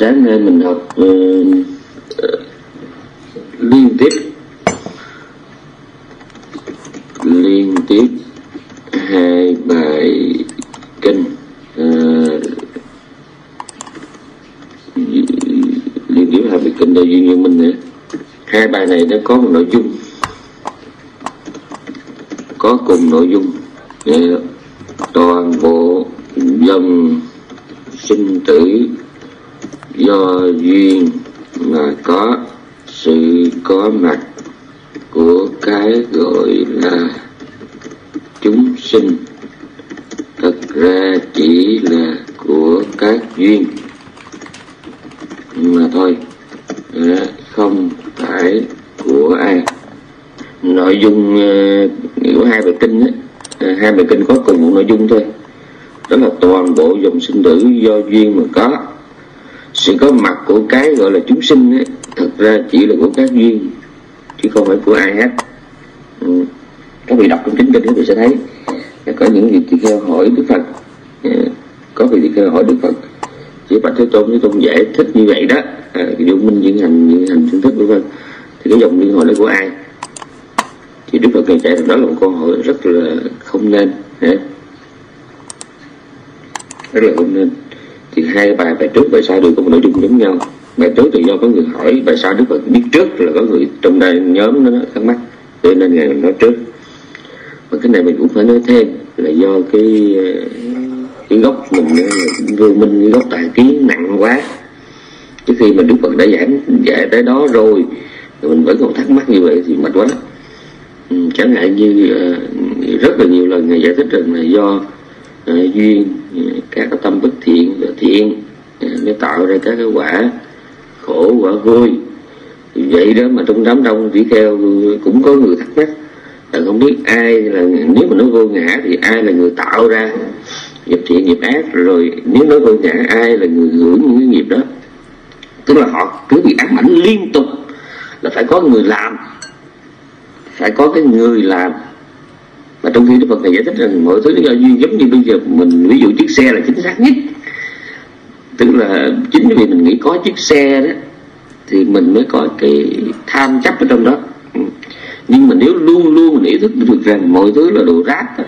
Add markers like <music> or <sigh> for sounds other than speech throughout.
sáng nay mình học uh, liên tiếp. Liên tiếp hai bài kinh uh, liên tiếp hai bài kinh đại duyên như mình nữa hai bài này nó có một nội dung. Có cùng nội dung. Toàn bộ dòng sinh tử do duyên mà có sự có mặt của cái gọi là chúng sinh. Thật ra chỉ là của các duyên mà thôi à, không phải của ai. Nội dung à, của hai bài kinh ấy, à, hai bài kinh có cùng một nội dung thôi. Đó là toàn bộ dòng sinh tử do duyên mà có sự có mặt của cái gọi là chúng sinh ấy, thật ra chỉ là của các duyên chứ không phải của ai hết. Ừ. các vị đọc trong chính kinh các vị sẽ thấy có những vị tỳ kheo hỏi đức phật. Ừ. Có vị tỳ kheo hỏi đức phật. Chỉ bạch thế tôn thế tôn giải thích như vậy đó. À, dụ minh diễn hành diễn hành chứng thức vân vân thì cái dòng liên hồi đó của ai? Thì đức phật ngài trả đó là một câu hỏi rất là không nên hả? rất là không nên thì hai bài bài trước bài sau đều có một nội dung giống nhau. Bài trước thì do có người hỏi bài sau đức phật biết trước là có người trong đây, nhóm nó thắc mắc. Cho nên ngài nói trước. Và cái này mình cũng phải nói thêm, là do cái cái gốc mình vô minh, cái gốc tài kiến nặng quá. Trước khi mà đức phật đã giảng dạy tới đó rồi mình vẫn còn thắc mắc như vậy thì mệt quá. Ừ, chẳng hạn như ờ, rất là nhiều lần ngài giải thích rằng là do Ờ, duyên ờ, các cái tâm bất thiện và thiện ờ, mới tạo ra các cái quả khổ, quả vui. Vậy đó mà trong đám đông tỷ kheo cũng có người thắc mắc là không biết ai là, nếu mà nó vô ngã thì ai là người tạo ra nghiệp thiện, nghiệp ác? Rồi nếu nó vô ngã, ai là người hưởng những cái nghiệp đó? Tức là họ cứ bị ám ảnh liên tục là phải có người làm, phải có cái người làm mà trong khi Đức Phật này giải thích rằng mọi thứ do duyên giống như bây giờ mình. Ví dụ chiếc xe là chính xác nhất. Tức là chính vì mình nghĩ có chiếc xe đó thì mình mới có cái tham chấp ở trong đó. Ừ. Nhưng mà nếu luôn luôn mình ý thức được rằng mọi thứ là đồ rác đó,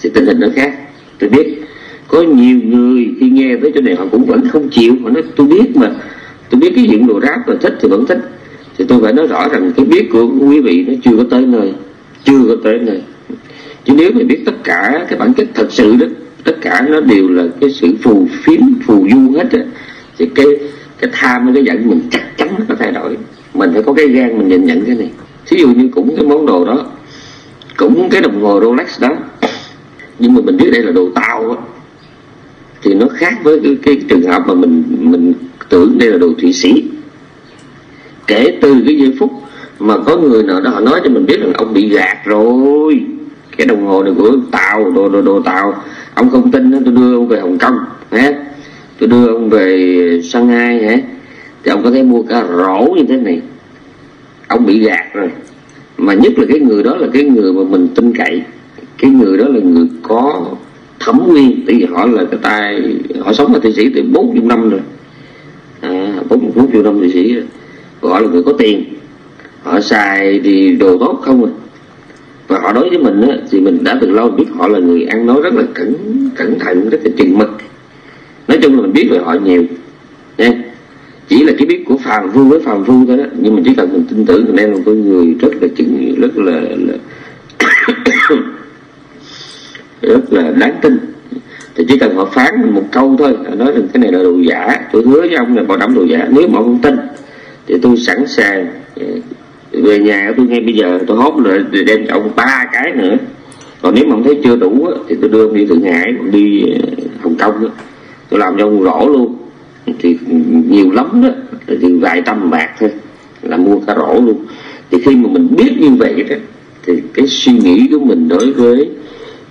thì tình hình nó khác. Tôi biết có nhiều người khi nghe tới chỗ này họ cũng vẫn không chịu. Họ nói tôi biết mà tôi biết cái chuyện đồ rác là thích thì vẫn thích. Thì tôi phải nói rõ rằng cái biết của quý vị nó chưa có tới nơi chưa có tới nơi chứ nếu mình biết tất cả cái bản chất thật sự đó tất cả nó đều là cái sự phù phiếm phù du hết á thì cái cái tham cái giận mình chắc chắn nó có thay đổi. Mình phải có cái gan mình nhìn nhận cái này. Thí dụ như cũng cái món đồ đó cũng cái đồng hồ Rolex đó nhưng mà mình biết đây là đồ tàu á thì nó khác với cái, cái trường hợp mà mình mình tưởng đây là đồ thụy sĩ. Kể từ cái giây phút mà có người nào đó họ nói cho mình biết rằng ông bị gạt rồi cái đồng hồ này của tàu đồ đồ đồ tàu. Ông không tin tôi đưa ông về hồng kông hả? Tôi đưa ông về shanghai hả? Thì ông có thể mua cả rổ như thế này. Ông bị gạt rồi. Mà nhất là cái người đó là cái người mà mình tin cậy. Cái người đó là người có thẩm quyền. Tại vì họ là cái tay họ sống ở thụy sĩ từ bốn chục năm rồi. À, bốn chục năm thụy sĩ. Rồi họ là người có tiền. Họ xài thì đồ tốt không à và họ nói với mình á, thì mình đã từ lâu biết họ là người ăn nói rất là cẩn cẩn thận rất là chừng mực. Nói chung là mình biết về họ nhiều nha. Chỉ là cái biết của phàm phu với phàm phu thôi đó. Nhưng mình chỉ cần mình tin tưởng nên là một người rất là chừng rất là, là <coughs> rất là đáng tin. Thì chỉ cần họ phán một câu thôi nói rằng cái này là đồ giả tôi hứa với ông là bảo đảm đồ giả nếu mà ông không tin thì tôi sẵn sàng về nhà tôi ngay bây giờ tôi hốt rồi đem cho ông ba cái nữa. Còn nếu mà ông thấy chưa đủ thì tôi đưa ông đi thượng hải, ông đi ờ, hồng kông tôi làm cho ông rõ luôn. Thì nhiều lắm đó thì vài trăm bạc thôi, là mua cả rổ luôn. Thì khi mà mình biết như vậy đó, thì cái suy nghĩ của mình đối với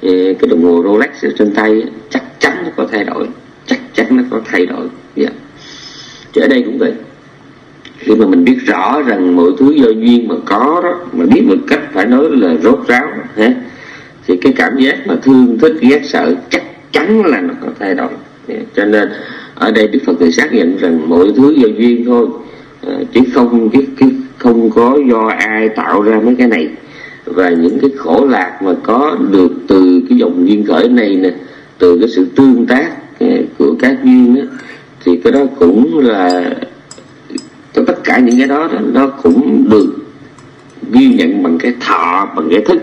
ờ, cái đồng hồ Rolex ở trên tay chắc chắn nó có thay đổi, chắc chắn nó có thay đổi. Dạ. Yeah. thì ở đây cũng vậy khi mà mình biết rõ rằng mọi thứ do duyên mà có đó mà biết một cách phải nói là rốt ráo ha thì cái cảm giác mà thương thích ghét sợ chắc chắn là nó có thay đổi. Cho nên ở đây đức phật thì xác nhận rằng mọi thứ do duyên thôi. À, chứ không cái cái không có do ai tạo ra mấy cái này. Và những cái khổ lạc mà có được từ cái dòng duyên khởi này nè từ cái sự tương tác à, của các duyên đó, thì cái đó cũng là cho tất cả những cái đó, đó nó cũng được ghi nhận bằng cái thọ bằng cái thức.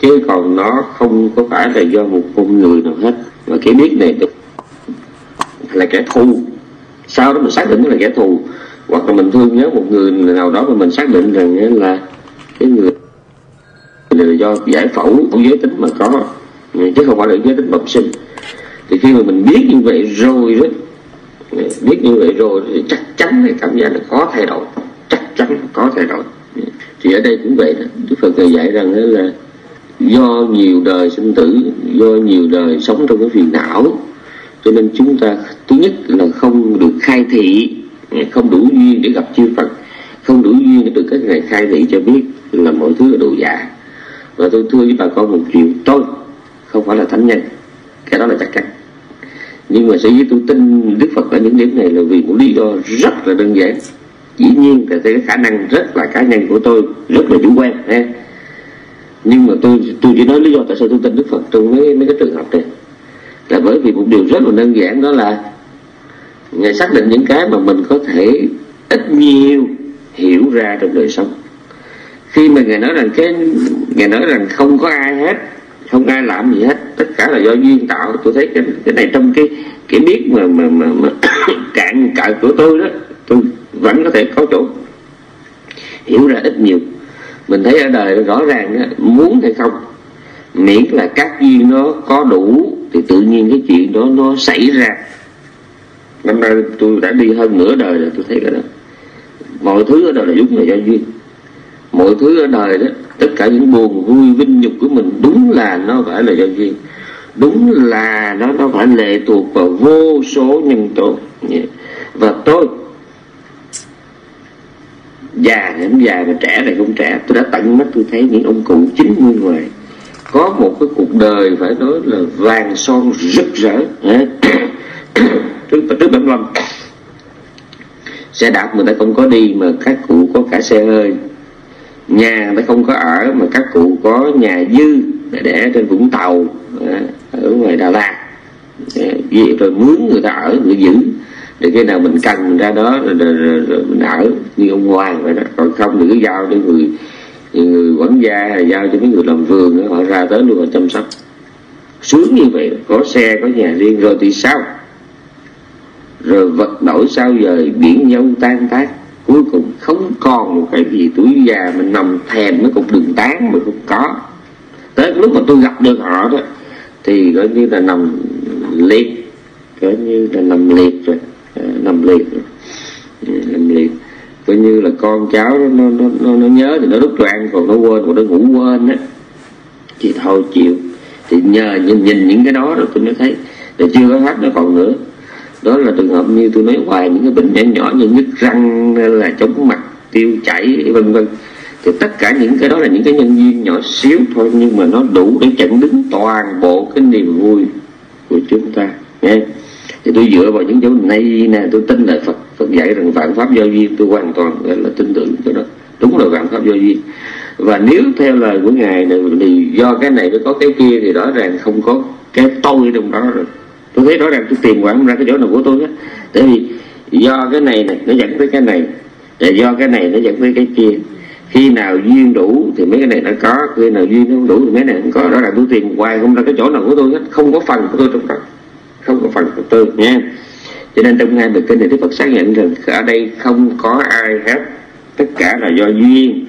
Chứ còn nó không có phải là do một con người nào hết. Mà cái biết này là kẻ thù. Sau đó mình xác định là kẻ thù. Hoặc là mình thương nhớ một người nào đó mà mình xác định rằng là cái người là do giải phẫu của giới tính mà có. Chứ không phải là giới tính bẩm sinh. Thì khi mà mình biết như vậy rồi đó biết như vậy rồi thì chắc chắn cái cảm giác là có thay đổi. Chắc chắn có thay đổi. Thì ở đây cũng vậy đó. Đức Phật dạy rằng là do nhiều đời sinh tử, do nhiều đời sống trong cái phiền não, cho nên chúng ta thứ nhất là không được khai thị, không đủ duyên để gặp chư Phật, không đủ duyên để được các ngài khai thị cho biết là mọi thứ là đồ giả. Và tôi thưa với bà con một chuyện tôi không phải là thánh nhân. Cái đó là chắc chắn nhưng mà sở dĩ tôi tin Đức Phật ở những điểm này là vì một lý do rất là đơn giản. Dĩ nhiên là cái khả năng rất là cá nhân của tôi, rất là chủ quan, ha. Nhưng mà tôi tôi chỉ nói lý do tại sao tôi tin Đức Phật trong mấy mấy cái trường hợp này. Là bởi vì một điều rất là đơn giản, đó là ngài xác định những cái mà mình có thể ít nhiều hiểu ra trong đời sống. Khi mà ngài nói rằng cái, ngài nói rằng không có ai hết không ai làm gì hết. Tất cả là do duyên tạo. Tôi thấy cái cái này trong cái cái biết mà mà mà, mà <coughs> cạn cạn của tôi đó tôi vẫn có thể có chỗ. Hiểu ra ít nhiều. Mình thấy ở đời rõ ràng đó, muốn hay không miễn là các duyên nó có đủ thì tự nhiên cái chuyện đó nó xảy ra. Năm nay tôi đã đi hơn nửa đời rồi tôi thấy cái đó. Mọi thứ ở đời là đúng là do duyên mọi thứ ở đời đó, tất cả những buồn vui vinh nhục của mình, đúng là nó phải là do duyên. Đúng là nó nó phải lệ thuộc vào vô số nhân tố. Dạ. Và tôi, già thì già mà trẻ thì cũng trẻ. Tôi đã tận mắt tôi thấy những ông cụ chín mươi ngoài có một cái cuộc đời phải nói là vàng son rực rỡ. Dạ. <coughs> Trước trước bảy năm xe đạp người ta không có đi mà các cụ, có cả xe hơi nhà nó ta không có ở mà các cụ có nhà dư để trên vũng tàu à, ở ngoài đà lạt. Dạ, vậy rồi mướn người ta ở người giữ. Để khi nào mình cần mình ra đó rồi, rồi, rồi, rồi mình ở. Như ông hoàng vậy đó. Còn không thì cứ giao cho người người quản gia hay giao cho mấy người làm vườn đó, họ ra tới luôn họ chăm sóc. Sướng như vậy có xe có nhà riêng rồi thì sao? Rồi vật đổi sao giờ biển nhau tan tác cuối cùng không còn một cái gì tuổi già mình nằm thèm mấy cục đường tán mà không có. Tới lúc mà tôi gặp được họ đó thì coi như là nằm liệt coi như là nằm liệt rồi. À, nằm liệt rồi. À, nằm liệt. Coi như là con cháu nó nó nó, nó nhớ thì nó đút cho ăn còn nó quên còn nó ngủ quên á. Thì thôi chịu. Thì nhờ nhìn nhìn những cái đó rồi tôi mới thấy. Là chưa có hết nó còn nữa đó là trường hợp như tôi nói, hoài những cái bệnh nhỏ nhỏ như nhức răng là chóng mặt, tiêu chảy, vân vân. Thì tất cả những cái đó là những cái nhân duyên nhỏ xíu thôi, nhưng mà nó đủ để chặn đứng toàn bộ cái niềm vui của chúng ta. Nghe thì tôi dựa vào những chỗ này nè, tôi tin là Phật Phật dạy rằng vạn pháp do duyên, tôi hoàn toàn là tin tưởng cái đó. Đúng là vạn pháp do duyên. Và nếu theo lời của ngài này, thì do cái này mới có cái kia, thì rõ ràng không có cái tôi trong đó rồi tôi thấy rõ ràng tôi tìm quản ra cái chỗ nào của tôi á. Tại vì do cái này này nó dẫn tới cái này, và do cái này nó dẫn tới cái kia. Khi nào duyên đủ thì mấy cái này nó có, khi nào duyên không đủ thì mấy cái này không có. Đó là tôi tìm hoài không ra cái chỗ nào của tôi hết, không có phần của tôi trong đó. Không có phần của tôi, nha. Cho nên trong hai bài kinh này Đức Phật xác nhận rằng ở đây không có ai hết. Tất cả là do duyên.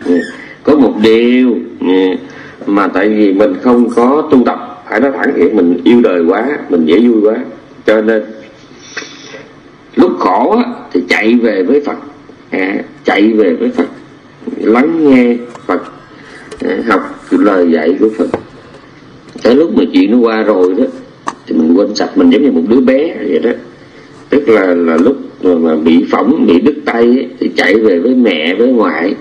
Có một điều mà tại vì mình không có tu tập phải nói thẳng vậy mình yêu đời quá mình dễ vui quá. Cho nên lúc khổ á, thì chạy về với Phật. À, chạy về với Phật lắng nghe Phật à, học lời dạy của Phật. Tới lúc mà chuyện nó qua rồi đó thì mình quên sạch mình giống như một đứa bé vậy đó. Tức là là lúc mà bị phỏng bị đứt tay ấy, thì chạy về với mẹ với ngoại.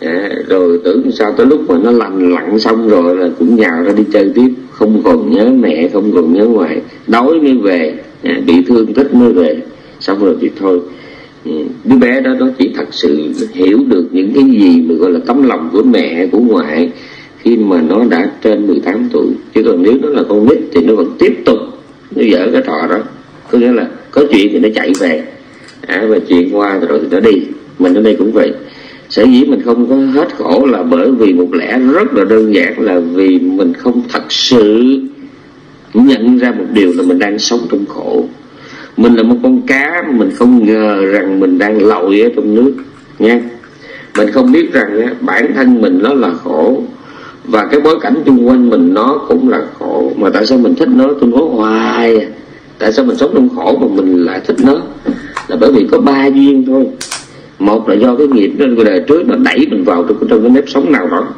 À, rồi tưởng sao tới lúc mà nó lành lặn xong rồi là cũng nhào ra đi chơi tiếp không còn nhớ mẹ không còn nhớ ngoại đói mới về à, bị thương tích mới về. Xong rồi thì thôi ừ, đứa bé đó nó chỉ thật sự hiểu được những cái gì mà gọi là tấm lòng của mẹ của ngoại khi mà nó đã trên 18 tuổi. Chứ còn nếu nó là con nít thì nó vẫn tiếp tục nó dở cái trò đó. Có nghĩa là có chuyện thì nó chạy về. À, và chuyện qua rồi thì nó đi. Mình ở đây cũng vậy sở dĩ mình không có hết khổ là bởi vì một lẽ rất là đơn giản là vì mình không thật sự nhận ra một điều là mình đang sống trong khổ. Mình là một con cá, mình không ngờ rằng mình đang lội ở trong nước, nha. Mình không biết rằng bản thân mình nó là khổ và cái bối cảnh xung quanh mình nó cũng là khổ. Mà tại sao mình thích nó? Tôi nói hoài à. tại sao mình sống trong khổ mà mình lại thích nó? Là bởi vì có ba duyên thôi một là do cái nghiệp nó đời trước nó đẩy mình vào trong, trong cái nếp sống nào đó.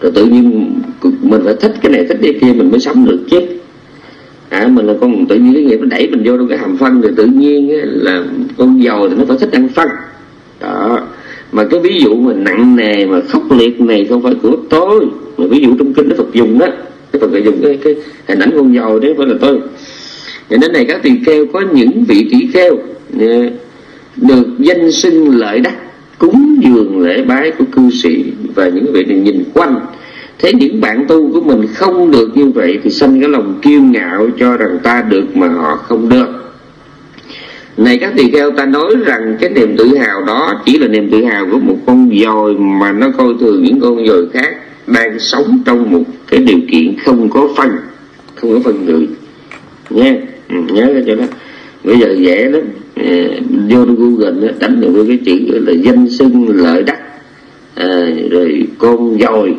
Rồi tự nhiên mình phải thích cái này thích cái kia mình mới sống được chứ. À, mình là con tự nhiên cái nghiệp nó đẩy mình vô trong cái hàm phân thì tự nhiên là con giàu thì nó phải thích ăn phân. Đó. Mà cái ví dụ mà nặng nề mà khốc liệt này không phải của tôi mà ví dụ trong kinh nó Phật dùng đó cái Phật dùng cái, cái hình ảnh con giàu đấy phải là tôi. Cho nên này các tỳ kheo có những vị tỷ kheo được danh sinh lợi đắc cúng dường lễ bái của cư sĩ và những vị này nhìn quanh. Thế những bạn tu của mình không được như vậy thì sanh cái lòng kiêu ngạo cho rằng ta được mà họ không được. Này các tỳ kheo ta nói rằng cái niềm tự hào đó chỉ là niềm tự hào của một con dồi mà nó coi thường những con dồi khác đang sống trong một cái điều kiện không có phân không có phân người. Nha ừ, nhớ cái chỗ đó bây giờ dễ lắm à, vô google đó, đánh được cái chữ là danh xưng lợi đắc. À, rồi con dồi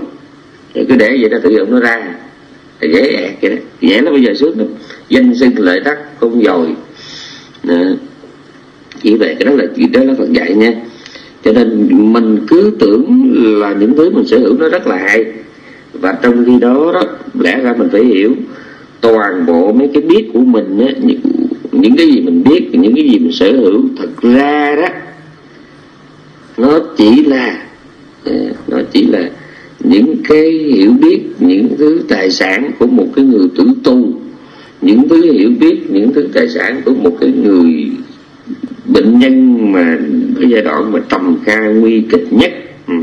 rồi cứ để vậy đó tự động nó ra. Thì dễ ẹt vậy đó. Dễ lắm bây giờ sướng lắm danh xưng lợi đắc con dồi à, chỉ về cái đó là chỉ đó là Phật dạy nha. Cho nên mình cứ tưởng là những thứ mình sở hữu nó rất là hay. Và trong khi đó đó lẽ ra mình phải hiểu toàn bộ mấy cái biết của mình á, những, cái gì mình biết những cái gì mình sở hữu thật ra đó nó chỉ là à, nó chỉ là những cái hiểu biết những thứ tài sản của một cái người tử tu. Những thứ hiểu biết những thứ tài sản của một cái người bệnh nhân mà ở giai đoạn mà trầm kha nguy kịch nhất. Ừ.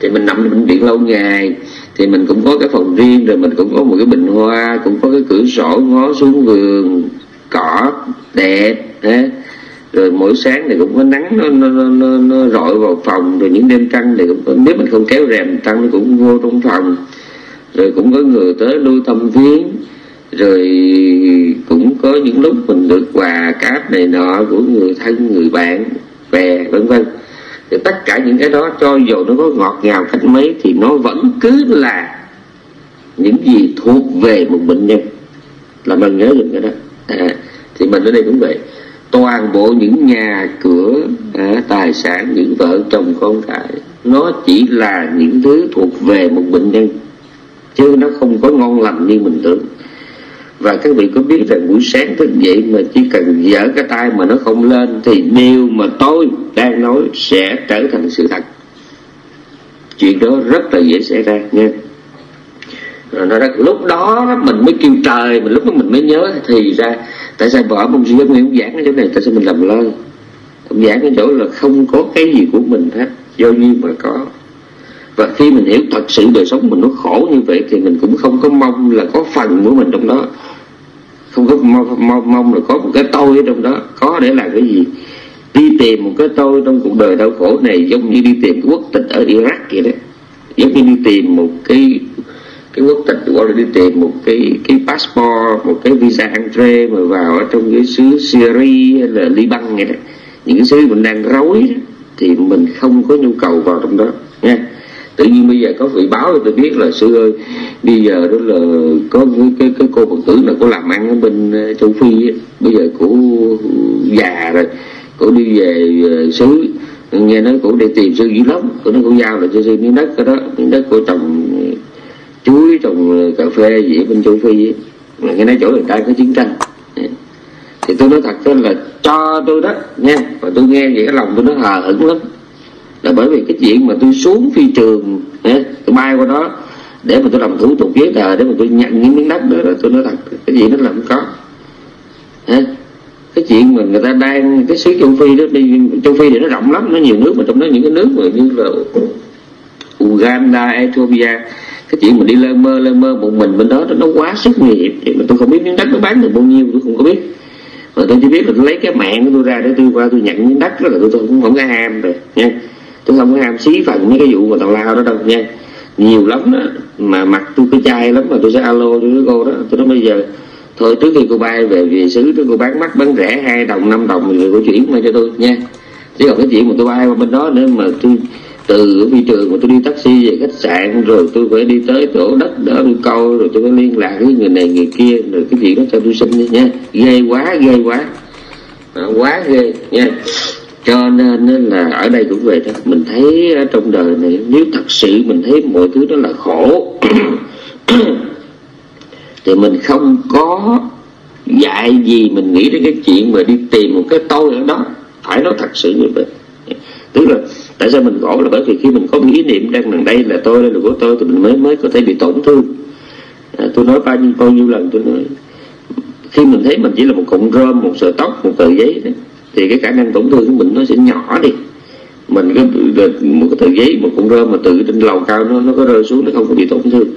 Thì mình nằm bệnh viện lâu ngày thì mình cũng có cái phòng riêng rồi mình cũng có một cái bình hoa cũng có cái cửa sổ ngó xuống vườn cỏ đẹp rồi mỗi sáng thì cũng có nắng nó nó, nó, nó, nó rọi vào phòng. Rồi những đêm trăng thì cũng có, nếu mình không kéo rèm trăng nó cũng vô trong phòng. Rồi cũng có người tới nuôi thăm viếng. Rồi cũng có những lúc mình được quà cáp này nọ của người thân người bạn bè vân vân. Thì tất cả những cái đó cho dù nó có ngọt ngào cách mấy thì nó vẫn cứ là những gì thuộc về một bệnh nhân. Là mình nhớ được cái đó. <laughs> à, thì mình ở đây cũng vậy. Toàn bộ những nhà cửa à, tài sản những vợ chồng con cái nó chỉ là những thứ thuộc về một bệnh nhân chứ nó không có ngon lành như mình tưởng. Và các vị có biết rằng buổi sáng thức dậy mà chỉ cần dở cái tay mà nó không lên thì điều mà tôi đang nói sẽ trở thành sự thật. Chuyện đó rất là dễ xảy ra nha rồi nó lúc đó mình mới kêu trời mình lúc đó mình mới nhớ thì ra tại sao bỏ bông sư nguyên ông giảng ở chỗ này tại sao mình làm lơ? Ông giảng ở chỗ là không có cái gì của mình hết do như mà có. Và khi mình hiểu thật sự đời sống mình nó khổ như vậy thì mình cũng không có mong là có phần của mình trong đó. Không có mong, mong, mong là có một cái tôi ở trong đó có để làm cái gì? Đi tìm một cái tôi trong cuộc đời đau khổ này giống như đi tìm cái quốc tịch ở Iraq vậy đó. Giống như đi tìm một cái cái quốc tịch của đi tìm một cái cái passport một cái visa entre mà vào ở trong cái xứ Syria hay là Liban vậy đó những cái xứ mình đang rối đó, thì mình không có nhu cầu vào trong đó nha tự nhiên bây giờ có vị báo thì tôi biết là sư ơi bây giờ đó là có cái cái, cái cô phật tử là có làm ăn ở bên ờ, châu phi ấy. bây giờ cổ già rồi cổ đi về ờ, xứ nghe nói cổ đi tìm sư dữ lắm cổ nó cổ giao là cho sư miếng đất đó miếng đất của trồng chuối trồng ờ, cà phê gì ở bên châu phi mà nghe nói chỗ người ta có chiến tranh. Thì tôi nói thật là cho tôi đó nha và tôi nghe vậy cái lòng tôi nó hờ hững lắm. Là bởi vì cái chuyện mà tôi xuống phi trường tôi bay qua đó để mà tôi làm thủ tục giấy tờ để mà tôi nhận những miếng đất đó, đó tôi nói thật cái gì nó là không có. Ha? cái chuyện mà người ta đang cái xứ châu phi đó đi châu phi thì nó rộng lắm nó nhiều nước mà trong đó những cái nước mà như là Uganda Ethiopia cái chuyện mà đi lơ mơ lơ mơ một mình bên đó nó quá sức nguy hiểm. Thì mà tôi không biết miếng đất nó bán được bao nhiêu tôi không có biết. Mà tôi chỉ biết là tôi lấy cái mạng của tôi ra để tôi qua tôi nhận miếng đất đó là tôi, tôi cũng không có ham rồi nha. Tôi không có ham xí phần mấy cái vụ mà tào lao đó đâu nha. Nhiều lắm đó mà mặt tôi cái chai lắm mà tôi sẽ alo cho cái cô đó. Tôi nói bây giờ thôi trước khi cô bay về về xứ tôi cô bán mắc bán rẻ hai đồng năm đồng rồi cô chuyển qua cho tôi nha. Chứ còn cái chuyện mà tôi bay qua bên đó nữa mà tôi từ phi trường mà tôi đi taxi về khách sạn rồi tôi phải đi tới chỗ đất đó ăn câu rồi tôi phải liên lạc với người này người kia rồi cái chuyện đó cho tôi xin đi nha. Ghê quá ghê quá. À, quá ghê nha. Cho nên là ở đây cũng vậy đó mình thấy ở trong đời này nếu thật sự mình thấy mọi thứ đó là khổ <coughs> thì mình không có dạy gì mình nghĩ đến cái chuyện mà đi tìm một cái tôi ở đó. Phải nói thật sự như vậy. Tức là tại sao mình khổ là bởi vì khi mình có một ý niệm đang rằng đây là tôi đây là của tôi thì mình mới mới có thể bị tổn thương. À, tôi nói bao nhiêu bao nhiêu lần tôi nói khi mình thấy mình chỉ là một cụm rơm một sợi tóc một tờ giấy đó, thì cái khả năng tổn thương của mình nó sẽ nhỏ đi. Mình có một cái tờ giấy một cụm rơm mà từ trên lầu cao nó nó có rơi xuống nó không có bị tổn thương.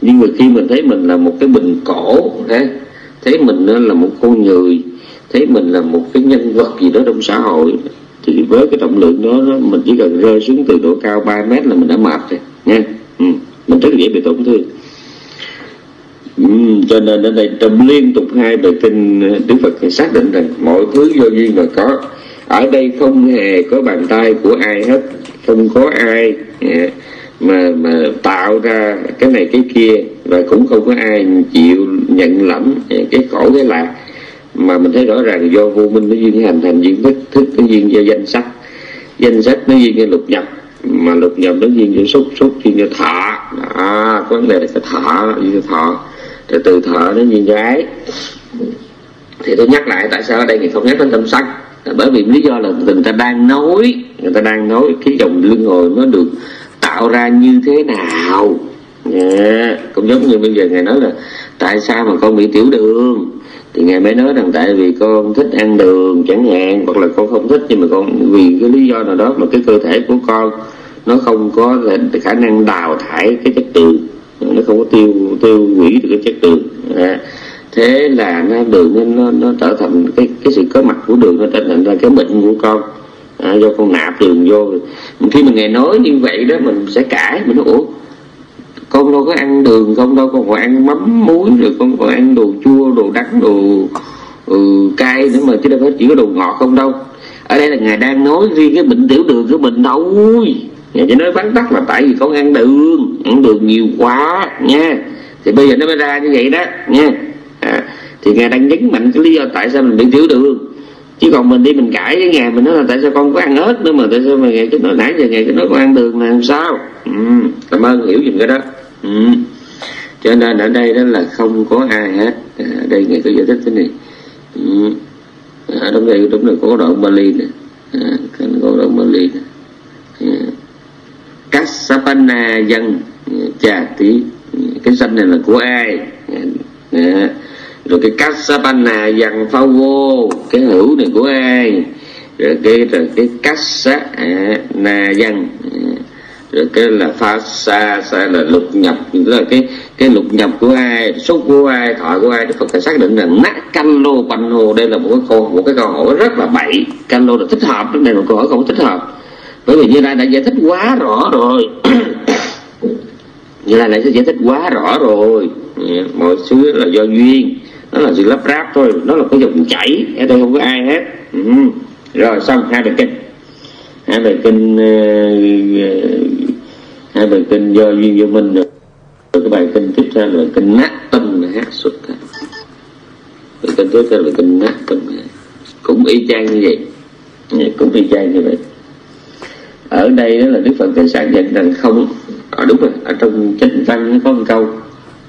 Nhưng mà khi mình thấy mình là một cái bình cổ ha thấy mình là một con người thấy mình là một cái nhân vật gì đó trong xã hội thì với cái trọng lượng đó, đó mình chỉ cần rơi xuống từ độ cao 3 mét là mình đã mệt rồi nha ừ. mình rất dễ bị tổn thương ừ. cho nên ở đây trong liên tục hai bài kinh ờ, Đức Phật xác định rằng mọi thứ do duyên mà có ở đây không hề có bàn tay của ai hết không có ai ờ, mà mà tạo ra cái này cái kia và cũng không có ai chịu nhận lãnh ờ, cái khổ cái lạc mà mình thấy rõ ràng do vô minh nó duyên hành thành duyên thức thức nó duyên do danh sách danh sách nó duyên cho lục nhập mà lục nhập nó duyên cho xúc xúc duyên cho thọ. À, có vấn đề là cái thọ duyên cho thọ. Rồi từ thọ nó duyên cho ái. Thì tôi nhắc lại tại sao ở đây người không nhắc đến tâm sắc bởi vì lý do là người ta đang nói người ta đang nói cái dòng luân hồi nó được tạo ra như thế nào. Yeah. cũng giống như bây giờ ngài nói là tại sao mà con bị tiểu đường? Thì ngài mới nói rằng tại vì con thích ăn đường chẳng hạn hoặc là con không thích nhưng mà con vì cái lý do nào đó mà cái cơ thể của con nó không có khả năng đào thải cái chất đường nó không có tiêu tiêu hủy được cái chất đường. À, thế là nó đường nó, nó, nó trở thành cái cái sự có mặt của đường nó trở thành ra cái bệnh của con. À, do con nạp đường vô. Khi mà ngài nói như vậy đó mình sẽ cãi mình nói ủa con đâu có ăn đường không đâu con còn ăn mắm muối rồi con còn ăn đồ chua đồ đắng đồ ừ, cay nữa mà chứ đâu có chỉ có đồ ngọt không đâu. Ở đây là ngài đang nói riêng cái bệnh tiểu đường của mình thôi. Ngài chỉ nói vắn tắt là tại vì con ăn đường ăn đường nhiều quá nha. Thì bây giờ nó mới ra như vậy đó nha. À, thì ngài đang nhấn mạnh cái lý do tại sao mình bị tiểu đường. Chứ còn mình đi mình cãi với ngài mình nói là tại sao con có ăn ớt nữa mà tại sao mà ngài cứ nói nãy giờ ngài cứ nói con ăn đường là làm sao? Ừ, cảm ơn hiểu giùm cái đó ừ. cho nên ở đây đó là không có ai hết. À, đây ngài có giải thích thế này. Ừ. à, trong đây đúng là có đoạn Bali nè. À, có đoạn Bali nè. Ừ. À. Kassapana dân trà ừ, tí. Ừ, cái danh này là của ai? À, rồi cái Kassapana dân phao vô cái hữu này của ai? Rồi cái rồi cái Kassa à, na dân rồi cái là pha xa xa là lục nhập. Tức là cái cái lục nhập của ai số của ai thọ của ai đức phật phải xác định rằng nát canh lô banh hồ đây là một cái câu một cái câu hỏi rất là bậy. Canh lô là thích hợp đây là một câu hỏi không thích hợp. Bởi vì như lai đã giải thích quá rõ rồi. <coughs> Như lai đã giải thích quá rõ rồi. Dạ, mọi thứ là do duyên. Nó là sự lắp ráp thôi. Nó là cái dòng chảy. Ở đây không có ai hết. Ừ. rồi xong hai bài kinh. Hai bài kinh uh, hai bài kinh do duyên vô minh rồi cái bài kinh tiếp theo là kinh nát tâm hát xuất bài kinh tiếp theo là kinh nát tâm cũng y chang như vậy. Cũng y chang như vậy. Ở đây đó là đức phật cái xác nhận rằng không. Ở đúng rồi. Ở trong chánh văn nó có một câu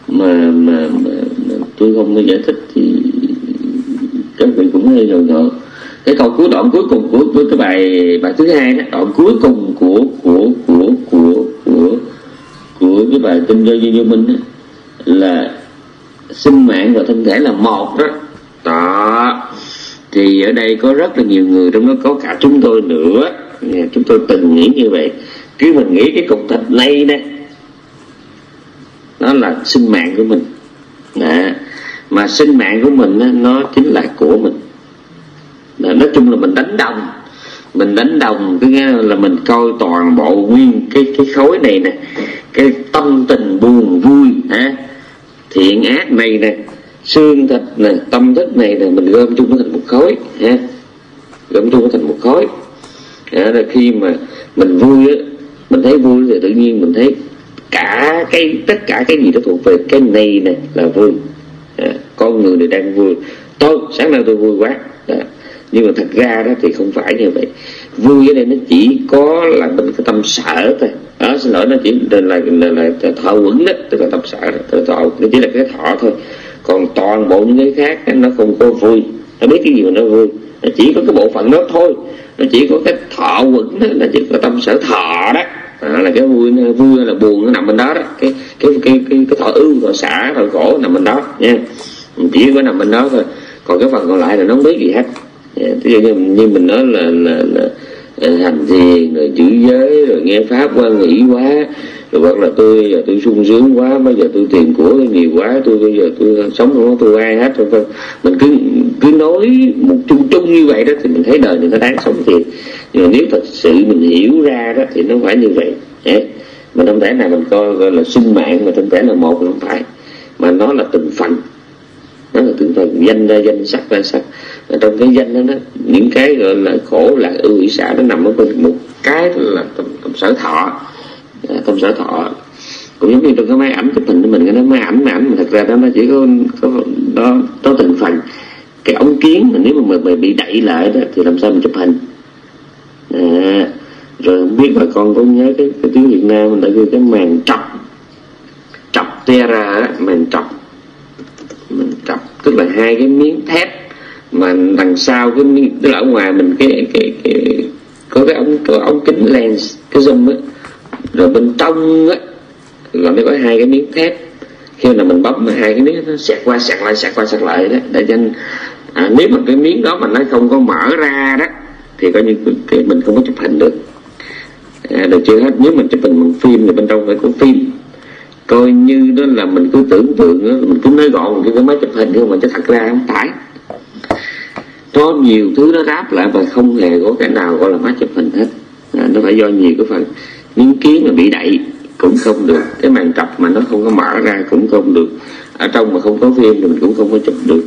mà, mà, mà, mà tôi không có giải thích thì các vị cũng hơi ngờ ngợ cái câu cuối đoạn cuối cùng của, của cái bài bài thứ hai đó đoạn cuối cùng của của của của cái bài kinh do duy vô minh là sinh mạng và thân thể là một đó. Đó. Thì ở đây có rất là nhiều người trong đó có cả chúng tôi nữa. Chúng tôi từng nghĩ như vậy. Cứ mình nghĩ cái cục thịt này nè nó là sinh mạng của mình. Đó. mà sinh mạng của mình nó chính là của mình. Đó, nói chung là mình đánh đồng mình đánh đồng cứ nghe là mình coi toàn bộ nguyên cái cái khối này nè cái tâm tình buồn vui hả? Thiện ác này nè xương thịt nè tâm thức này nè mình gom chung nó thành một khối ha gom chung nó thành một khối. Đó là khi mà mình vui á mình thấy vui thì tự nhiên mình thấy cả cái tất cả cái gì đó thuộc về cái này nè là vui. À, con người này đang vui. Tôi sáng nay tôi vui quá. À, nhưng mà thật ra đó thì không phải như vậy. Vui ở đây nó chỉ có là mình cái tâm sở thôi. Đó xin lỗi nó chỉ là là, là, là thọ quẩn đó tức là tâm sở đó, thọ nó chỉ là cái thọ thôi. Còn toàn bộ những cái khác nó không có vui. Nó biết cái gì mà nó vui. Nó chỉ có cái bộ phận đó thôi. Nó chỉ có cái thọ quẩn đó là chỉ có tâm sở thọ đó. À, là cái vui vui là buồn nó nằm bên đó đó. Cái cái cái cái, cái thọ ưu thọ xả thọ khổ nằm bên đó nha. Chỉ có nằm bên đó thôi. Còn cái phần còn lại là nó không biết gì hết. Dạ, ví dụ như, như mình nói là, là, là à, hành thiền rồi giữ giới rồi nghe pháp quan nghĩ quá rồi hoặc là tôi giờ tôi sung sướng quá bây giờ tôi tiền của nhiều quá tôi bây giờ tôi sống không có tôi ai hết rồi mình cứ cứ nói một chung chung như vậy đó thì mình thấy đời mình nó đáng sống thiệt nhưng mà nếu thật sự mình hiểu ra đó thì nó phải như vậy mình không thể nào mình coi gọi là sinh mạng mà không thể là một không phải. Mà nó là từng phần. Nó là từng phần danh ra danh sắc ra sắc trong cái danh đó, đó. Những cái gọi là khổ là ưu ủy xã nó nằm ở bên một cái là tâm, tâm sở thọ. À, tâm sở thọ. Cũng giống như trong cái máy ảnh chụp hình của mình cái nó máy ảnh máy ảnh mà thật ra đó nó chỉ có có đó có từng phần. Cái ống kiến mà nếu mà mình bị đẩy lại đó thì làm sao mình chụp hình? À, rồi không biết bà con có nhớ cái, cái tiếng Việt Nam mình đã ghi cái màn trọc trọc te ra màn trọc màn trọc tức là hai cái miếng thép mà đằng sau cái tức là ở ngoài mình cái cái cái có cái ống có ống kính lens cái zoom á. Rồi bên trong á là nó có hai cái miếng thép. Khi là mình bấm hai cái miếng nó sẹt qua sẹt lại sẹt qua sẹt lại đó để cho à, nếu mà cái miếng đó mà nó không có mở ra đó thì coi như cái mình không có chụp hình được. À, được chưa hết? Nếu mình chụp hình bằng phim thì bên trong phải có phim. Coi như đó là mình cứ tưởng tượng đó, mình cứ nói gọn cái máy chụp hình nhưng mà chứ thật ra không phải có nhiều thứ nó ráp lại và không hề có cái nào gọi là mắt chụp hình hết. À, nó phải do nhiều cái phần miếng kiến mà bị đẩy cũng không được. Cái màn trọc mà nó không có mở ra cũng không được. Ở trong mà không có phim thì mình cũng không có chụp được.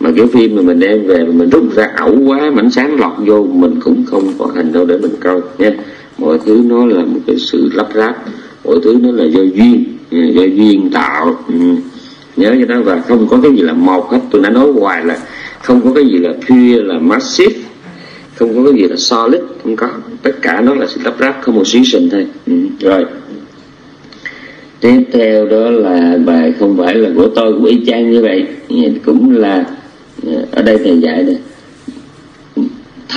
Mà cái phim mà mình đem về mà mình rút ra ẩu quá mà ánh sáng lọt vô mình cũng không có hình đâu để mình coi nha. Mọi thứ nó là một cái sự lắp ráp. Mọi thứ nó là do duyên à, do duyên tạo. Ừ. nhớ cho nó và không có cái gì là một hết. Tôi đã nói hoài là không có cái gì là pure, là massive, không có cái gì là solid, không có. Tất cả nó là sự lắp ráp composition thôi. Ừ. rồi. Tiếp theo đó là bài không phải là của tôi cũng y chang như vậy. Cũng là ờ, ở đây thầy dạy này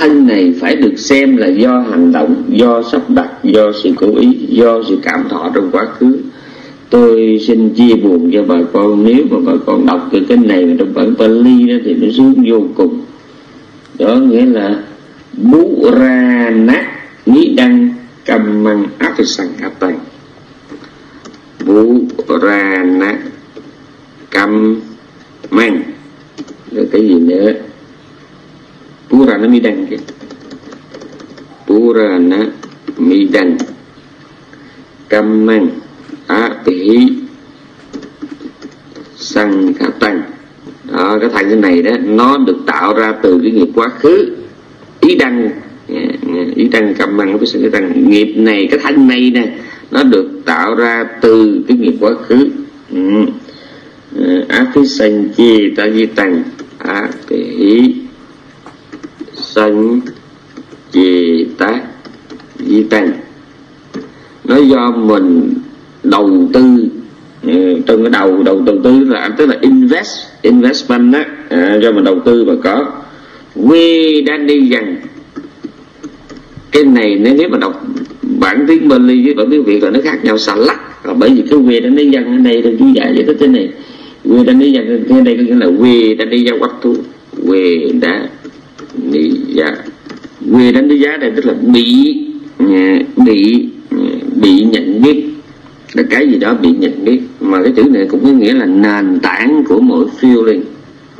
thân này phải được xem là do hành động, do sắp đặt, do sự cố ý, do sự cảm thọ trong quá khứ tôi xin chia buồn cho bà con. Nếu mà bà con đọc từ cái này mà trong bản Pali đó thì nó xuống vô cùng. Đó nghĩa là bú ra nát ní đăng cầm măng áp sang áp tay bú ra nát cầm măng. Rồi cái gì nữa? Burana Mi Đăng kìa. Purana Midang á tỷ Sang Khả Tăng. Đó, cái thành này đó nó được tạo ra từ cái nghiệp quá khứ. Ý đăng à, à, ý đăng cầm bằng với sự tăng. Nghiệp này cái thân này nè nó được tạo ra từ cái nghiệp quá khứ. Ừ. À, á phi sanh chi ta di tăng á tỷ sanh chi ta di tăng nó do mình đầu tư ừ, trong cái đầu đầu đầu tư là tức là invest investment á à, do mình đầu tư mà có. We đang đi dần. Cái này nếu nếu mà đọc bản tiếng Bali với bản tiếng Việt là nó khác nhau xà lắc. Là bởi vì cái we đang đi dần ở đây thì chú giải giải thích thế này. We đang đi dần thế đây có nghĩa là we đang đi ra quách thu. We đã dạ quy đi giá đây tức là bị ừ, bị ừ, bị nhận biết là cái gì đó bị nhận biết mà cái chữ này cũng có nghĩa là nền tảng của mỗi feeling.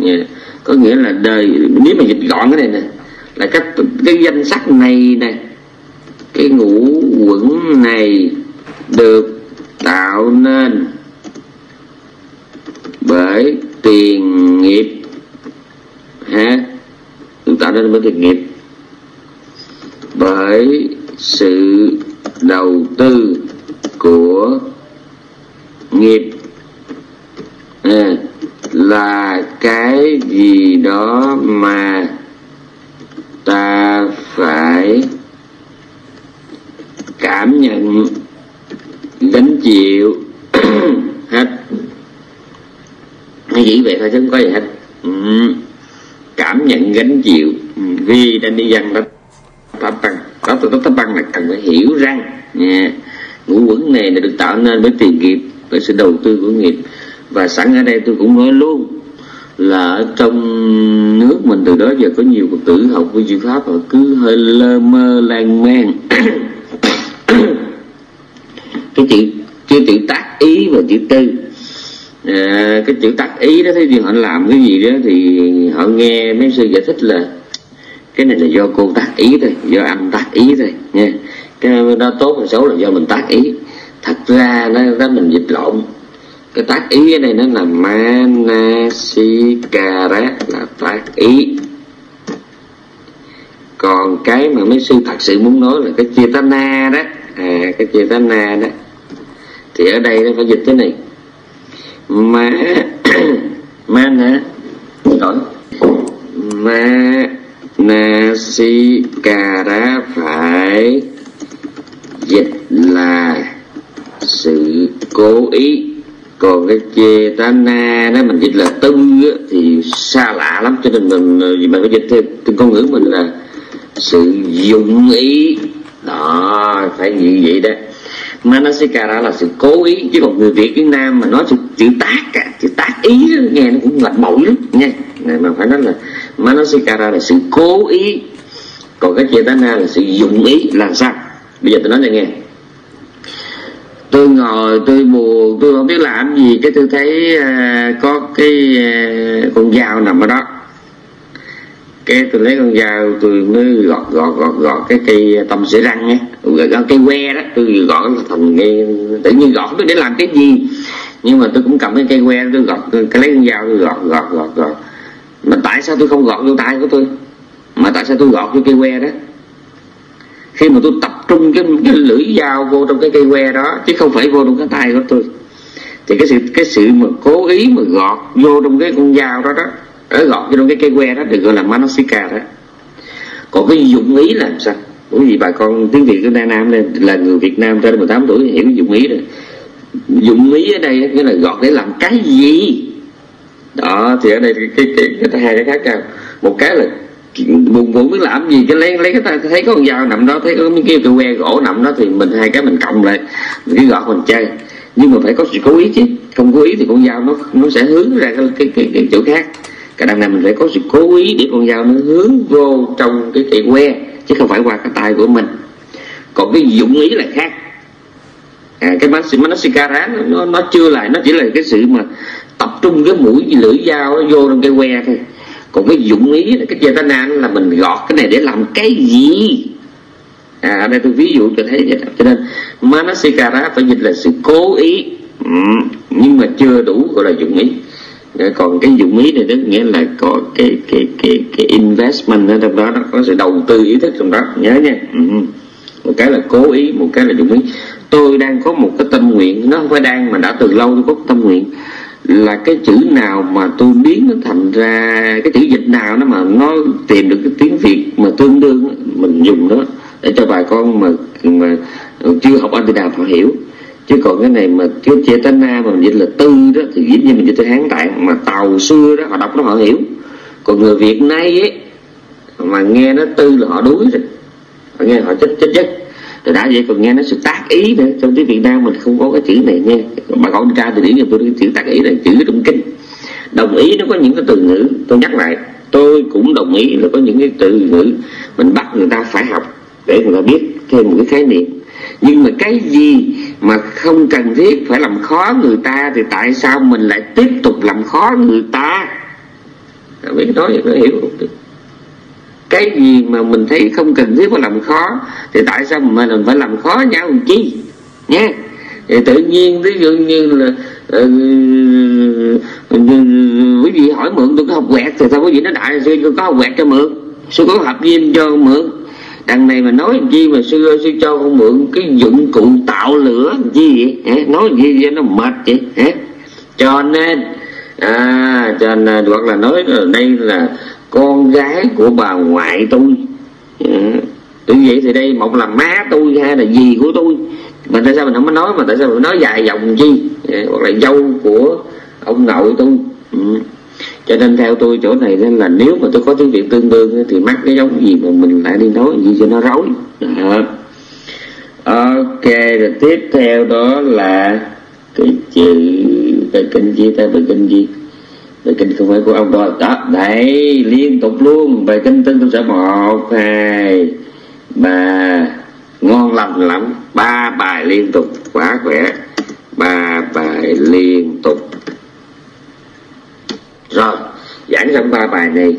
Yeah. có nghĩa là đời nếu mà dịch gọn cái này nè, là cái cái danh sách này này cái ngũ quẩn này được tạo nên bởi tiền nghiệp. Ha được tạo nên bởi tiền nghiệp. Bởi sự đầu tư của nghiệp à, là cái gì đó mà ta phải cảm nhận gánh chịu <clears throat> hết. Chỉ vậy thôi chứ không có gì hết. Ừ. cảm nhận gánh chịu. Ừ, vì đang đi dân đó pháp tăng có tôi pháp tăng là cần phải hiểu rằng nha ngũ quẩn này là được tạo nên với tiền nghiệp với sự đầu tư của nghiệp. Và sẵn ở đây tôi cũng nói luôn là ở trong nước mình từ đó giờ có nhiều phật tử học với chữ pháp họ cứ hơi lơ mơ lan man. <coughs> Cái chữ chữ chữ tác ý và chữ tư. À, cái chữ tác ý đó thấy thì họ làm cái gì đó thì họ nghe mấy sư giải thích là cái này là do cô tác ý thôi do anh tác ý thôi nha cái đó tốt hay xấu là do mình tác ý. Thật ra nó, nó mình dịch lộn. Cái tác ý ở đây nó là manasikara là tác ý. Còn cái mà mấy sư thật sự muốn nói là cái chetana đó à cái chetana đó thì ở đây nó phải dịch thế này. Ma <coughs> mana đổi. Manasikara phải dịch là sự cố ý. Còn cái chê tá na đó mình dịch là tư thì xa lạ lắm. Cho nên mình ờ, mình phải dịch theo cái ngôn ngữ mình là sự dụng ý. Đó phải như vậy đó. Manasikara là sự cố ý chứ còn người Việt Việt Nam mà nói chữ, chữ tác à, chữ tác ý đó, nghe nó cũng lạnh bội lắm nha này mà phải nói là Manasikara là sự cố ý còn cái Chetana là sự dụng ý làm sao? Bây giờ tôi nói cho nghe. Tôi ngồi tôi buồn tôi không biết làm gì cái tôi thấy uh, có cái uh, con dao nằm ở đó. Cái tôi lấy con dao tôi mới gọt gọt gọt gọt cái cây tăm sữa răng á. Cây que đó tôi gọt thành nghe, tự nhiên gọt tôi để làm cái gì. Nhưng mà tôi cũng cầm cái cây que tôi gọt cái lấy con dao tôi gọt gọt gọt gọt. Mà tại sao tôi không gọt vô tay của tôi? Mà tại sao tôi gọt vô cây que đó? Khi mà tôi tập trung cái, cái lưỡi dao vô trong cái cây que đó chứ không phải vô trong cái tay của tôi thì cái sự cái sự mà cố ý mà gọt vô trong cái con dao đó đó ở gọt vô trong cái cây que đó được gọi là manosika đó còn cái dụng ý là làm sao bởi vì bà con tiếng việt của nam đây là người việt nam trên 18 tuổi hiểu dụng ý rồi dụng ý ở đây nghĩa là gọt để làm cái gì đó thì ở đây cái cái, cái, cái hai cái khác nhau một cái là buồn buồn biết làm gì cái lấy lấy cái thấy có con dao nằm đó thấy có miếng kia cái que gỗ nằm đó thì mình hai cái mình cộng lại mình cái gọt mình chơi. Nhưng mà phải có sự cố ý chứ. Không cố ý thì con dao nó nó sẽ hướng ra cái cái, cái, cái chỗ khác. Cái đằng này mình phải có sự cố ý để con dao nó hướng vô trong cái cái que chứ không phải qua cái tay của mình. Còn cái dụng ý là khác. À, cái manasikara nó, nó nó chưa lại nó chỉ là cái sự mà tập trung cái mũi lưỡi dao nó vô trong cái que thôi còn cái dụng ý là cái chetana là mình gọt cái này để làm cái gì? À ở đây tôi ví dụ cho thấy vậy đó. cho nên manasikara phải dịch là sự cố ý. Ừ, nhưng mà chưa đủ gọi là dụng ý. Còn cái dụng ý này tức nghĩa là có cái cái cái cái investment ở trong đó nó có sự đầu tư ý thức trong đó. Nhớ nha. Ừ. một cái là cố ý một cái là dụng ý. Tôi đang có một cái tâm nguyện nó không phải đang mà đã từ lâu tôi có tâm nguyện là cái chữ nào mà tôi biến nó thành ra cái chữ dịch nào nó mà nó tìm được cái tiếng việt mà tương đương mình dùng nó để cho bà con mà mà chưa học anh đàm họ hiểu. Chứ còn cái này mà cái chetana mà mình dịch là tư đó, thì dĩ nhiên mình dịch tới hán tạng mà tàu xưa đó, họ đọc nó họ hiểu. Còn người việt nay ấy, mà nghe nó tư là họ đuối rồi. Họ nghe họ chết chết chết rồi đã vậy còn nghe nó sự tác ý nữa. Trong tiếng việt nam mình không có cái chữ này nha. Bà con tra từ điển cho tôi cái chữ tác ý là chữ trong kinh. Đồng ý nó có những cái từ ngữ. Tôi nhắc lại, tôi cũng đồng ý là có những cái từ ngữ mình bắt người ta phải học để người ta biết thêm một cái khái niệm. Nhưng mà cái gì mà không cần thiết phải làm khó người ta thì tại sao mình lại tiếp tục làm khó người ta? Biết nói vậy nó hiểu. không cái gì mà mình thấy không cần thiết phải làm khó thì tại sao mà mình phải làm khó nhau làm chi? Nhé thì tự nhiên ví dụ như là uh, quý vị hỏi mượn tôi có học quẹt thì sao quý vị nó đại sư tôi có học quẹt cho mượn sư có học viên cho mượn. Đằng này mà nói chi mà sư ơi sư cho không mượn cái dụng cụ tạo lửa chi vậy? Nói gì vậy nó mệt vậy? Hả? Cho nên à, cho nên hoặc là nói là đây là con gái của bà ngoại tôi. Ừ. Tự vậy thì đây một là má tôi hay là gì của tôi. Mà tại sao mình không có nói, mà tại sao mình nói dài dòng chi? Ừ, hoặc là dâu của ông nội tôi. Ừ. cho nên theo tôi, chỗ này nên là nếu mà tôi có tiếng việt tương đương thì mắc cái giống gì mà mình lại đi nói gì cho nó rối. Ừ. Ok, rồi tiếp theo đó là cái chữ, cái kinh gì ta về kinh gì bài kinh không phải của ông đó đó đấy liên tục luôn. Bài kinh tinh tôi sẽ một hai ba. Ngon lành lắm. Ba bài liên tục. Quá khỏe. Ba bài liên tục. Rồi giảng xong ba bài này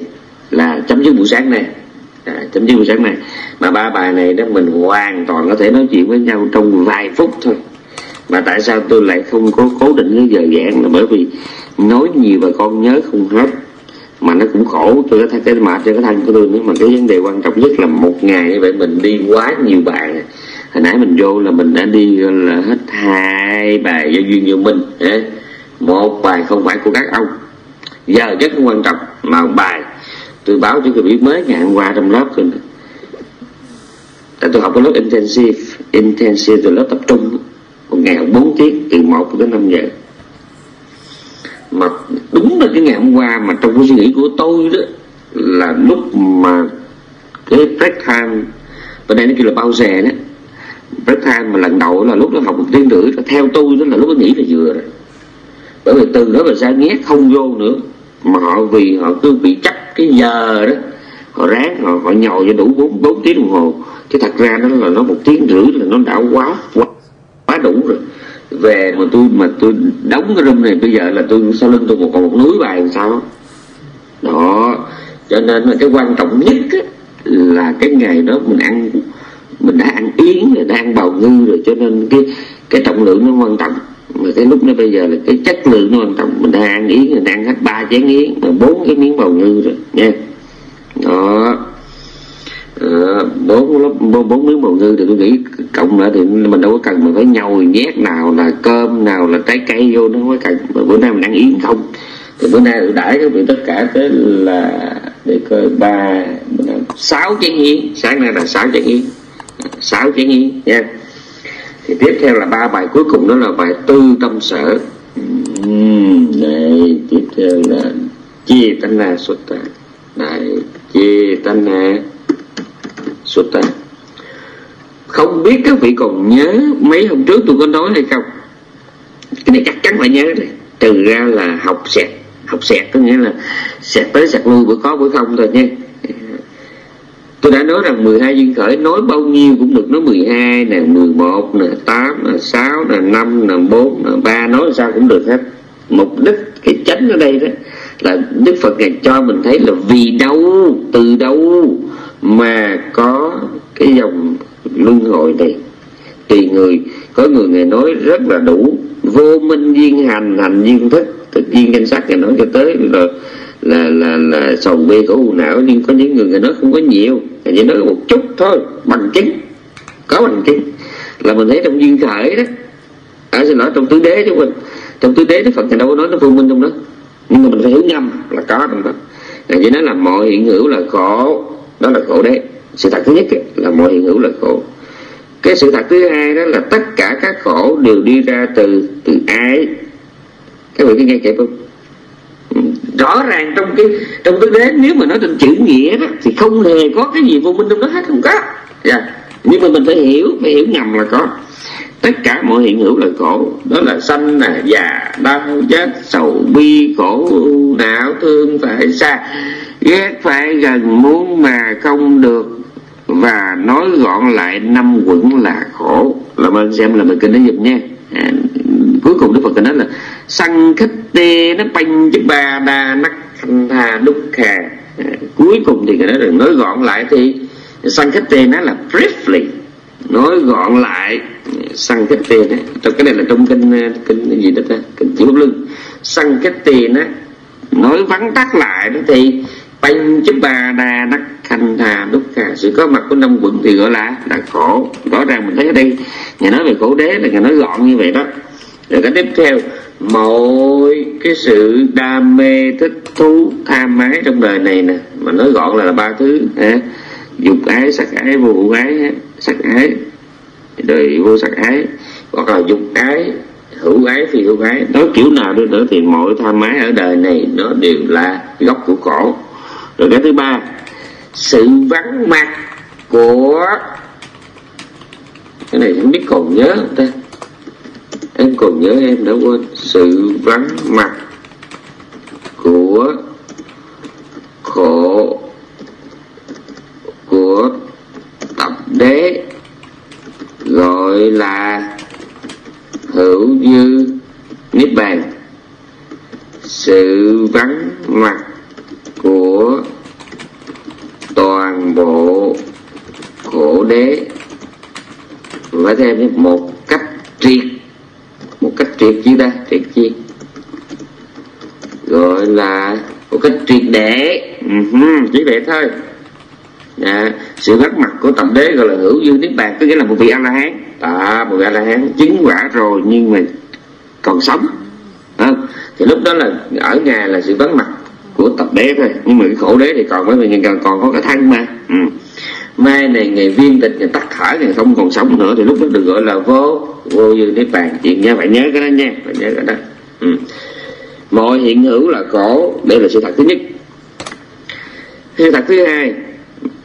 là chấm dứt buổi sáng này. À, chấm dứt buổi sáng này. Mà ba bài này đó mình hoàn toàn có thể nói chuyện với nhau trong vài phút thôi mà tại sao tôi lại không có cố định cái giờ giảng là bởi vì nói nhiều bà con nhớ không hết. Mà nó cũng khổ, tôi có cái mệt cho cái thân của tôi. Nữa mà cái vấn đề quan trọng nhất là một ngày như vậy mình đi quá nhiều bài. Hồi nãy mình vô là mình đã đi là, hết hai bài do duyên vô minh một bài không phải của các ông. Giờ rất quan trọng, mà bài tôi báo cho người biết mới ngày hôm qua trong lớp. Tôi tại tôi học cái lớp intensive intensive là lớp tập trung một ngày học 4 tiết từ 1 đến 5 giờ mà đúng là cái ngày hôm qua mà trong cái suy nghĩ của tôi đó là lúc mà cái break time bên đây nó kêu là bao giờ đó. Break time mà lần đầu là lúc nó học một tiếng rưỡi theo tôi đó là lúc nó nghĩ là vừa rồi. Bởi vì từ đó mà ra nghe không vô nữa mà họ vì họ cứ bị chắc cái giờ đó họ ráng họ họ nhồi cho đủ bốn bốn tiếng đồng hồ. Chứ thật ra nó là nó một tiếng rưỡi là nó đã quá quá, quá đủ rồi. Về mà tôi mà tôi đóng cái room này bây giờ là tôi sau lưng tôi một còn một núi bài làm sao đó. Cho nên là cái quan trọng nhất á, là cái ngày đó mình ăn mình đã ăn yến rồi đã ăn bào ngư rồi cho nên cái cái trọng lượng nó quan trọng. Mà cái lúc đó bây giờ là cái chất lượng nó quan trọng. Mình đang ăn yến mình đang hết ba chén yến mà bốn cái miếng bào ngư rồi nha. Đó bốn lớp bốn, miếng bào ngư thì tôi nghĩ cộng lại thì mình đâu có cần mình phải nhồi nhét nào là cơm nào là trái cây vô nó không có cần. Mà bữa nay mình ăn yến không? Thì bữa nay tôi đãi các vị tất cả tới là để coi ba sáu chén yến. Sáng nay là sáu chén yến. Sáu chén yến nha. Thì tiếp theo là ba bài cuối cùng đó là bài tư tâm sở. Này tiếp theo là chia tánh na xuất này chia tánh na xuất ta không biết các vị còn nhớ mấy hôm trước tôi có nói hay không? Cái này chắc chắn phải nhớ rồi trừ ra là học sẹt học sẹt có nghĩa là sẹt tới sẹt lui, bữa có bữa không thôi nha. Tôi đã nói rằng 12 duyên khởi nói bao nhiêu cũng được, nói 12 nè 11 nè 8 nè 6 nè 5 nè 4 nè 3 nói sao cũng được hết. Mục đích, cái chánh ở đây đó là Đức Phật ngài cho mình thấy là vì đâu, từ đâu mà có cái dòng luân hồi này. Tùy người có người người nói rất là đủ vô minh duyên hành hành duyên thức thực duyên danh sắc người nói cho tới rồi là là là sầu bi của u não nhưng có những người người nói không có nhiều. Người chỉ nói một chút thôi bằng chứng có bằng chứng. Là mình thấy trong duyên khởi đó à, xin lỗi trong tứ đế chứ mình trong tứ đế đức phật thì đâu có nói nó vô minh trong đó. Nhưng mà mình phải hiểu nhầm là có trong đó. Là chỉ nói là mọi hiện hữu là khổ đó là khổ đấy. Sự thật thứ nhất ấy, là mọi hiện hữu là khổ. Cái sự thật thứ hai đó là tất cả các khổ đều đi ra từ từ ai? Các vị có nghe kịp không? Rõ ràng trong cái trong cái đế nếu mà nói trên chữ nghĩa đó thì không hề có cái gì vô minh trong đó hết không có. Yeah. Nhưng mà mình phải hiểu phải hiểu nhầm là có. Tất cả mọi hiện hữu là khổ. Đó là sanh là già đau chết sầu bi khổ não thương phải xa ghét phải gần muốn mà không được và nói gọn lại năm quẩn là khổ. Làm ơn xem là mình kinh nói giùm nha. À, cuối cùng đức phật nói là săn khích tê nó banh chứ ba đa nắc thanh tha đúc khà à, cuối cùng thì cái đó được nói gọn lại thì săn khích tê nó là briefly nói gọn lại săn khích tê đó trong cái này là trong kinh à, kinh cái gì đó ta? Kinh chữ lưng săn khích tê nó nói vắn tắt lại đó thì banh chứ ba đa đắc thanh thà đúc khà sự có mặt của năm quận thì gọi là là khổ. Rõ ràng mình thấy ở đây ngài nói về khổ đế là ngài nói gọn như vậy đó. Rồi cái tiếp theo mọi cái sự đam mê thích thú tham ái trong đời này nè mà nói gọn là, là ba thứ ha? dục ái sắc ái vô hữu ái sắc ái đời vô sắc ái hoặc là dục ái hữu ái phi hữu ái. Nói kiểu nào đi nữa thì mọi tham ái ở đời này nó đều là gốc của khổ rồi cái thứ ba, sự vắng mặt của cái này không biết còn nhớ không ta? Em còn nhớ em đã quên. Sự vắng mặt của khổ, của tập đế, gọi là hữu dư niết bàn. Sự vắng mặt của toàn bộ khổ đế. Phải thêm một cách triệt một cách triệt chi ta triệt chi? Gọi là một cách triệt để. Uh-huh, chỉ vậy thôi. À, sự vắng mặt của tập đế gọi là hữu dư niết bàn có nghĩa là một vị a la hán à, một vị a la hán chứng quả rồi nhưng mà còn sống. À, thì lúc đó là ở nhà là sự vắng mặt của tập đế thôi. Nhưng mà cái khổ đế thì còn bởi vì còn, còn có cái thân mà ừ. mai này ngày viên tịch ngày tắt thở ngày không còn sống nữa thì lúc đó được gọi là vô vô dư niết bàn chuyện nha. Phải nhớ cái đó nha phải nhớ cái đó. Ừ. mọi hiện hữu là khổ đây là sự thật thứ nhất. Sự thật thứ hai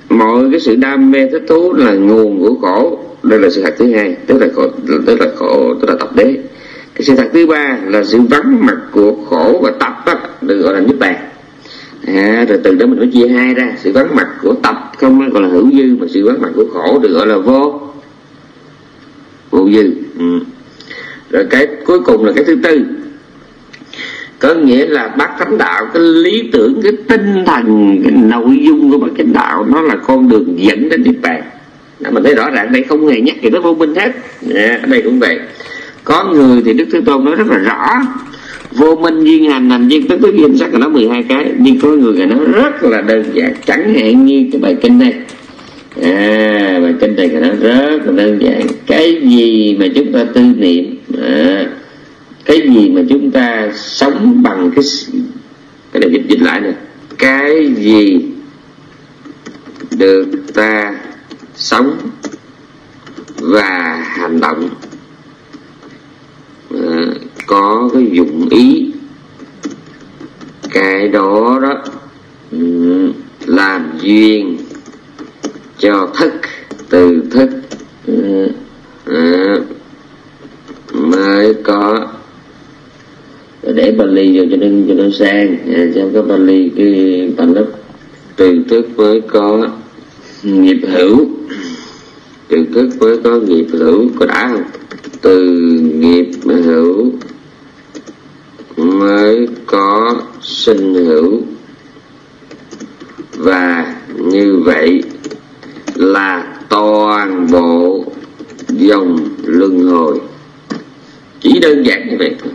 mọi cái sự đam mê thích thú là nguồn của khổ đây là sự thật thứ hai tức là khổ tức là khổ tức là tập đế. Cái sự thật thứ ba là sự vắng mặt của khổ và tập đó, được gọi là niết bàn à, rồi từ đó mình mới chia hai ra. Sự vắng mặt của tập không gọi là hữu dư mà sự vắng mặt của khổ được gọi là vô. Vô dư. Ừ. rồi cái cuối cùng là cái thứ tư. Có nghĩa là bác thánh đạo cái lý tưởng cái tinh thần cái nội dung của bác thánh đạo nó là con đường dẫn đến niết bàn. Mình thấy rõ ràng đây không hề nhắc gì tới vô minh hết. À, ở đây cũng vậy. Có người thì đức thế tôn nói rất là rõ vô minh duyên hành hành duyên tức tức duyên sắc là nó 12 cái. Nhưng có người là nó rất là đơn giản chẳng hạn như cái bài kinh này à, bài kinh này nó rất là đơn giản. Cái gì mà chúng ta tư niệm à, cái gì mà chúng ta sống bằng cái cái này dịch dịch lại nè. Cái gì được ta sống và hành động? À, có cái dụng ý. Cái đó đó ừ, làm duyên cho thức từ thức ừ, à, mới có. Để Bali vô cho nên cho nó sang à, trong cái Bali cái thành lớp từ thức mới có nghiệp hữu. Từ thức mới có nghiệp hữu có đã không? Từ nghiệp hữu mới có sinh hữu. Và như vậy là toàn bộ dòng luân hồi. Chỉ đơn giản như vậy thôi.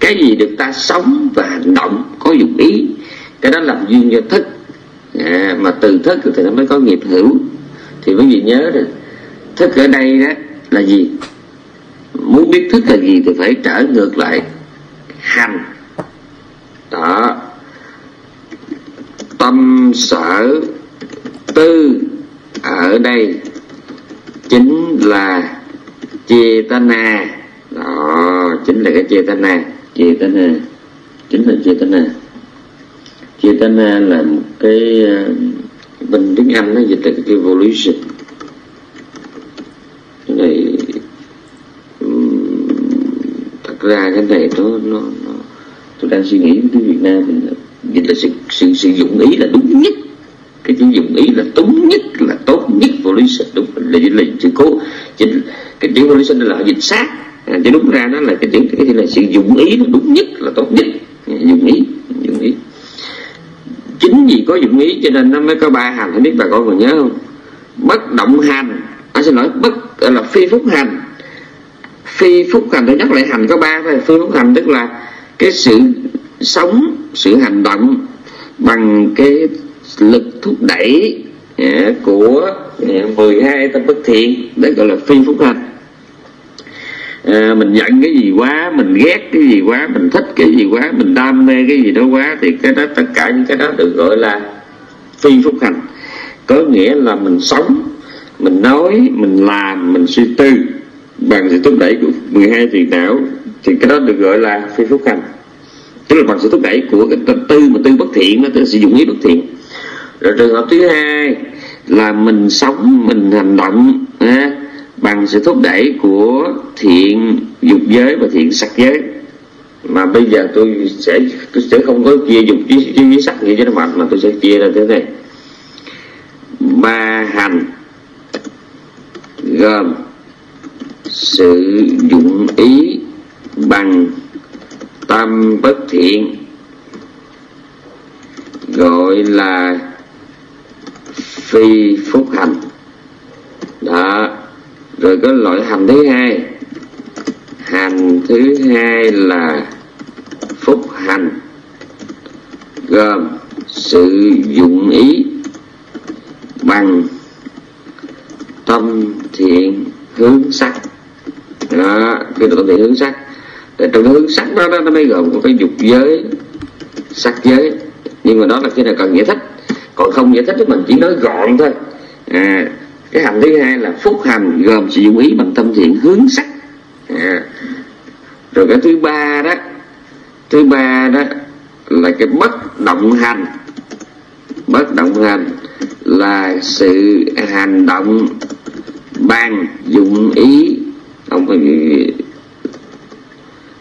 Cái gì được ta sống và hành động có dụng ý cái đó làm duyên cho thức. À, mà từ thức thì nó mới có nghiệp hữu. Thì quý vị nhớ rồi thức ở đây đó là gì? Muốn biết thức là gì thì phải trở ngược lại hành. Đó. Tâm sở tư ở đây chính là chetana đó, chính là cái chetana chetana chính là chetana chetana là một cái ờ, bên tiếng anh nó dịch là cái evolution. Cái này ra cái này nó nó, nó tôi đang suy nghĩ tiếng Việt Nam mình dịch là sự sự sử dụng ý là đúng nhất. Cái chữ dụng ý là đúng nhất là tốt nhất. Volition đúng là, là, là chữ cố. Chính cái chữ volition là dịch sát. À, chứ đúng ra nó là cái chữ cái chữ là sự dụng ý là đúng nhất là tốt nhất. À, dụng ý dụng ý. Chính vì có dụng ý cho nên nó mới có ba hành. Không biết bà con còn nhớ không? Bất động hành. À, xin lỗi bất là phi phúc hành phi phúc hành tôi nhắc lại hành có ba thôi. Phi phúc hành tức là cái sự sống sự hành động bằng cái lực thúc đẩy của 12 tâm bất thiện. Đấy gọi là phi phúc hành. À, mình giận cái gì quá mình ghét cái gì quá mình thích cái gì quá mình đam mê cái gì đó quá thì cái đó tất cả những cái đó được gọi là phi phúc hành. Có nghĩa là mình sống mình nói mình làm mình suy tư bằng sự thúc đẩy của 12 phiền não thì cái đó được gọi là phi phúc hành. Tức là bằng sự thúc đẩy của cái tư mà tư bất thiện tức là sử dụng ý bất thiện. Rồi trường hợp thứ hai là mình sống mình hành động à, bằng sự thúc đẩy của thiện dục giới và thiện sắc giới. Mà bây giờ tôi sẽ tôi sẽ không có chia dục với, với sắc như thế nó mà tôi sẽ chia ra thế này. Ba hành gồm sử dụng ý bằng tâm bất thiện, gọi là phi phúc hành. Đó, rồi có loại hành thứ hai. Hành thứ hai là phúc hành, gồm sử dụng ý bằng tâm thiện hướng sắc đó cái tâm thiện hướng sắc. Để trong hướng sắc đó, đó nó mới gồm có cái dục giới sắc giới. Nhưng mà đó là khi nào cần giải thích. Còn không giải thích thì mình chỉ nói gọn thôi. À, cái hành thứ hai là phúc hành gồm sự dụng ý bằng tâm thiện hướng sắc. À, rồi cái thứ ba đó thứ ba đó là cái bất động hành. Bất động hành là sự hành động bằng dụng ý ông phải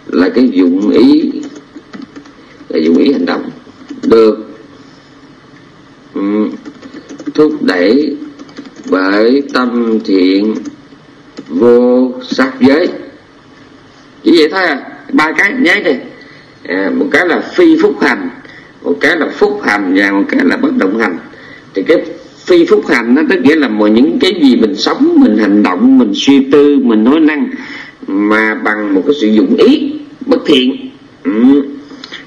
là cái dụng ý là dụng ý hành động được um, thúc đẩy bởi tâm thiện vô sắc giới. Chỉ vậy thôi à. Ba cái nhớ đi. À, một cái là phi phúc hành một cái là phúc hành và một cái là bất động hành. Thì cái phi phúc hành nó tức nghĩa là một những cái gì mình sống mình hành động mình suy tư mình nói năng mà bằng một cái sự dụng ý bất thiện. Ừ.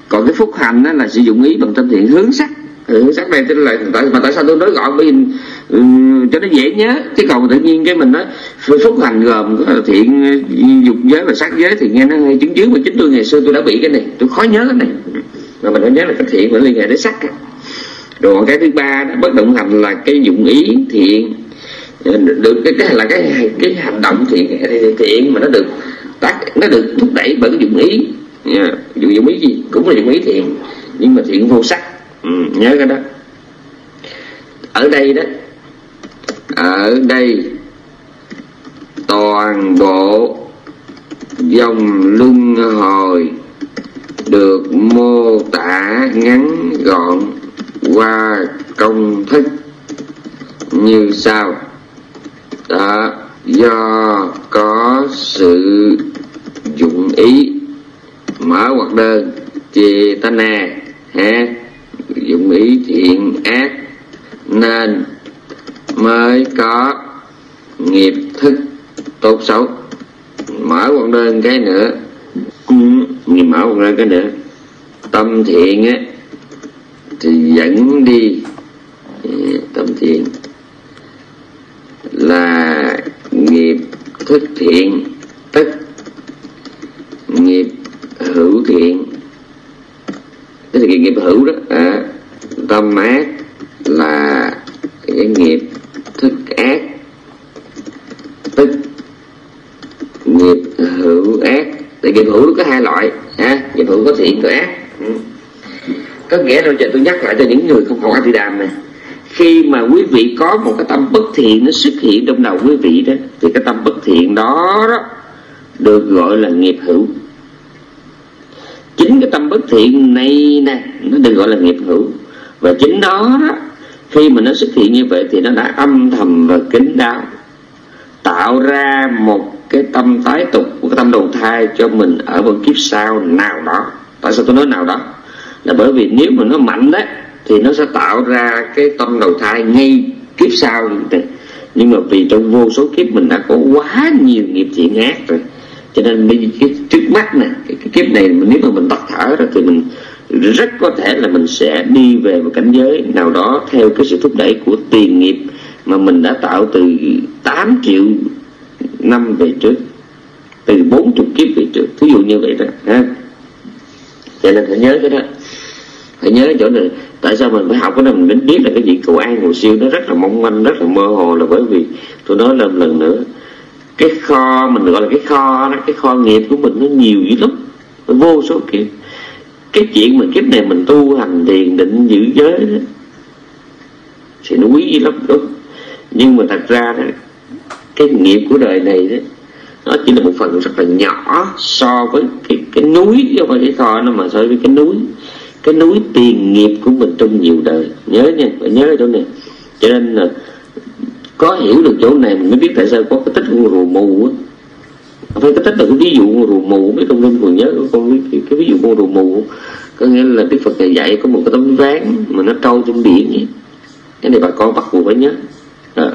còn cái phúc hành đó là sử dụng ý bằng tâm thiện hướng sắc. Ừ, hướng sắc này tức là tại mà tại sao tôi nói gọn bởi vì ừ, cho nó dễ nhớ. Chứ còn tự nhiên cái mình nói phúc hành gồm có thiện ờ, dục giới và sắc giới thì nghe nó hơi chứng chứng mà chính tôi ngày xưa tôi đã bị cái này. Tôi khó nhớ cái này. Mà mình phải nhớ là cái thiện phải liên hệ đến sắc rồi cái thứ ba đó bất động hành là cái dụng ý thiện. Được cái, cái là cái cái hành động thiện thiện mà nó được tác nó được thúc đẩy bởi cái dụng ý. Yeah. dụng dụng ý gì? Cũng là dụng ý thiện nhưng mà thiện vô sắc. Ừ, nhớ cái đó. Ở đây đó ở đây toàn bộ dòng luân hồi được mô tả ngắn gọn qua công thức như sau. Đó, do có sự dụng ý, mở hoặc đơn, chê ta na ha dụng ý thiện ác, nên mới có nghiệp thức tốt xấu. Mở hoặc đơn cái nữa. Nghiệp mở hoặc đơn cái nữa. Tâm thiện á thì dẫn đi tâm thiện là nghiệp thức thiện tức nghiệp hữu thiện. Cái là nghiệp hữu đó à, tâm ác là cái nghiệp thức ác. Tức nghiệp hữu ác thì nghiệp hữu nó có hai loại ha nghiệp hữu có thiện có ác. Ừ có nghĩa là tôi nhắc lại cho những người không học Abhidhamma này. Khi mà quý vị có một cái tâm bất thiện nó xuất hiện trong đầu quý vị đó thì cái tâm bất thiện đó, đó được gọi là nghiệp hữu. Chính cái tâm bất thiện này nè nó được gọi là nghiệp hữu. Và chính đó khi mà nó xuất hiện như vậy thì nó đã âm thầm và kín đáo tạo ra một cái tâm tái tục một cái tâm đầu thai cho mình ở một kiếp sau nào đó. Tại sao tôi nói nào đó? Là bởi vì nếu mà nó mạnh đấy thì nó sẽ tạo ra cái tâm đầu thai ngay kiếp sau nhưng mà vì trong vô số kiếp mình đã có quá nhiều nghiệp thiện ác rồi cho nên cái trước mắt nè cái, cái kiếp này nếu mà mình tắt thở rồi thì mình rất có thể là mình sẽ đi về một cảnh giới nào đó theo cái sự thúc đẩy của tiền nghiệp mà mình đã tạo từ 8 triệu năm về trước từ 40 kiếp về trước. Thí dụ như vậy đó ha. Cho nên phải nhớ cái đó phải nhớ chỗ này. Tại sao mình phải học cái này? Mình đến biết là cái gì? Cầu an cầu siêu nó rất là mong manh, rất là mơ hồ là bởi vì tôi nói lên lần nữa. Cái kho mình gọi là cái kho đó, cái kho nghiệp của mình nó nhiều dữ lắm. Nó vô số kiểu. Cái chuyện mà kiếp này mình tu hành thiền định giữ giới đó, thì nó quý lắm, đúng nhưng mà thật ra đó, cái nghiệp của đời này đó, nó chỉ là một phần rất là nhỏ so với cái cái núi không phải cái kho nó mà so với cái núi cái núi tiền nghiệp của mình trong nhiều đời. Nhớ nha phải nhớ chỗ này. Cho nên là có hiểu được chỗ này mình mới biết tại sao có cái tích con rùa mù á. Phải cái tích là cái ví dụ con rùa mù mấy trong linh còn nhớ con cái, cái, ví dụ con rùa mù có nghĩa là đức phật này dạy có một cái tấm ván mà nó trâu trong biển vậy cái này bà con bắt buộc phải nhớ. À.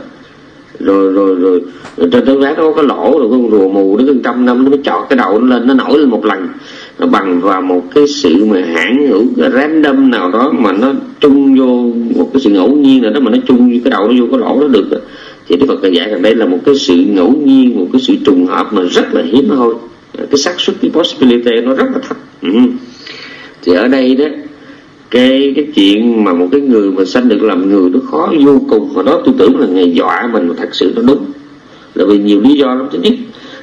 rồi rồi rồi, rồi trên tấm ván nó có cái lỗ rồi con rùa mù nó gần trăm năm nó mới chọt cái đầu nó lên nó nổi lên một lần nó bằng vào một cái sự mà hãn hữu cái random nào đó mà nó chung vô một cái sự ngẫu nhiên nào đó mà nó chung cái đầu, nó vô cái lỗ nó được thì Đức Phật dạy rằng đây là một cái sự ngẫu nhiên, một cái sự trùng hợp mà rất là hiếm thôi cái xác suất, cái possibility nó rất là thấp. Ừ. thì ở đây đó, cái cái chuyện mà một cái người mà sanh được làm người nó khó vô cùng. Và đó tôi tưởng là ngày dọa mình mà thật sự nó đúng. Là vì nhiều lý do lắm. Thứ nhất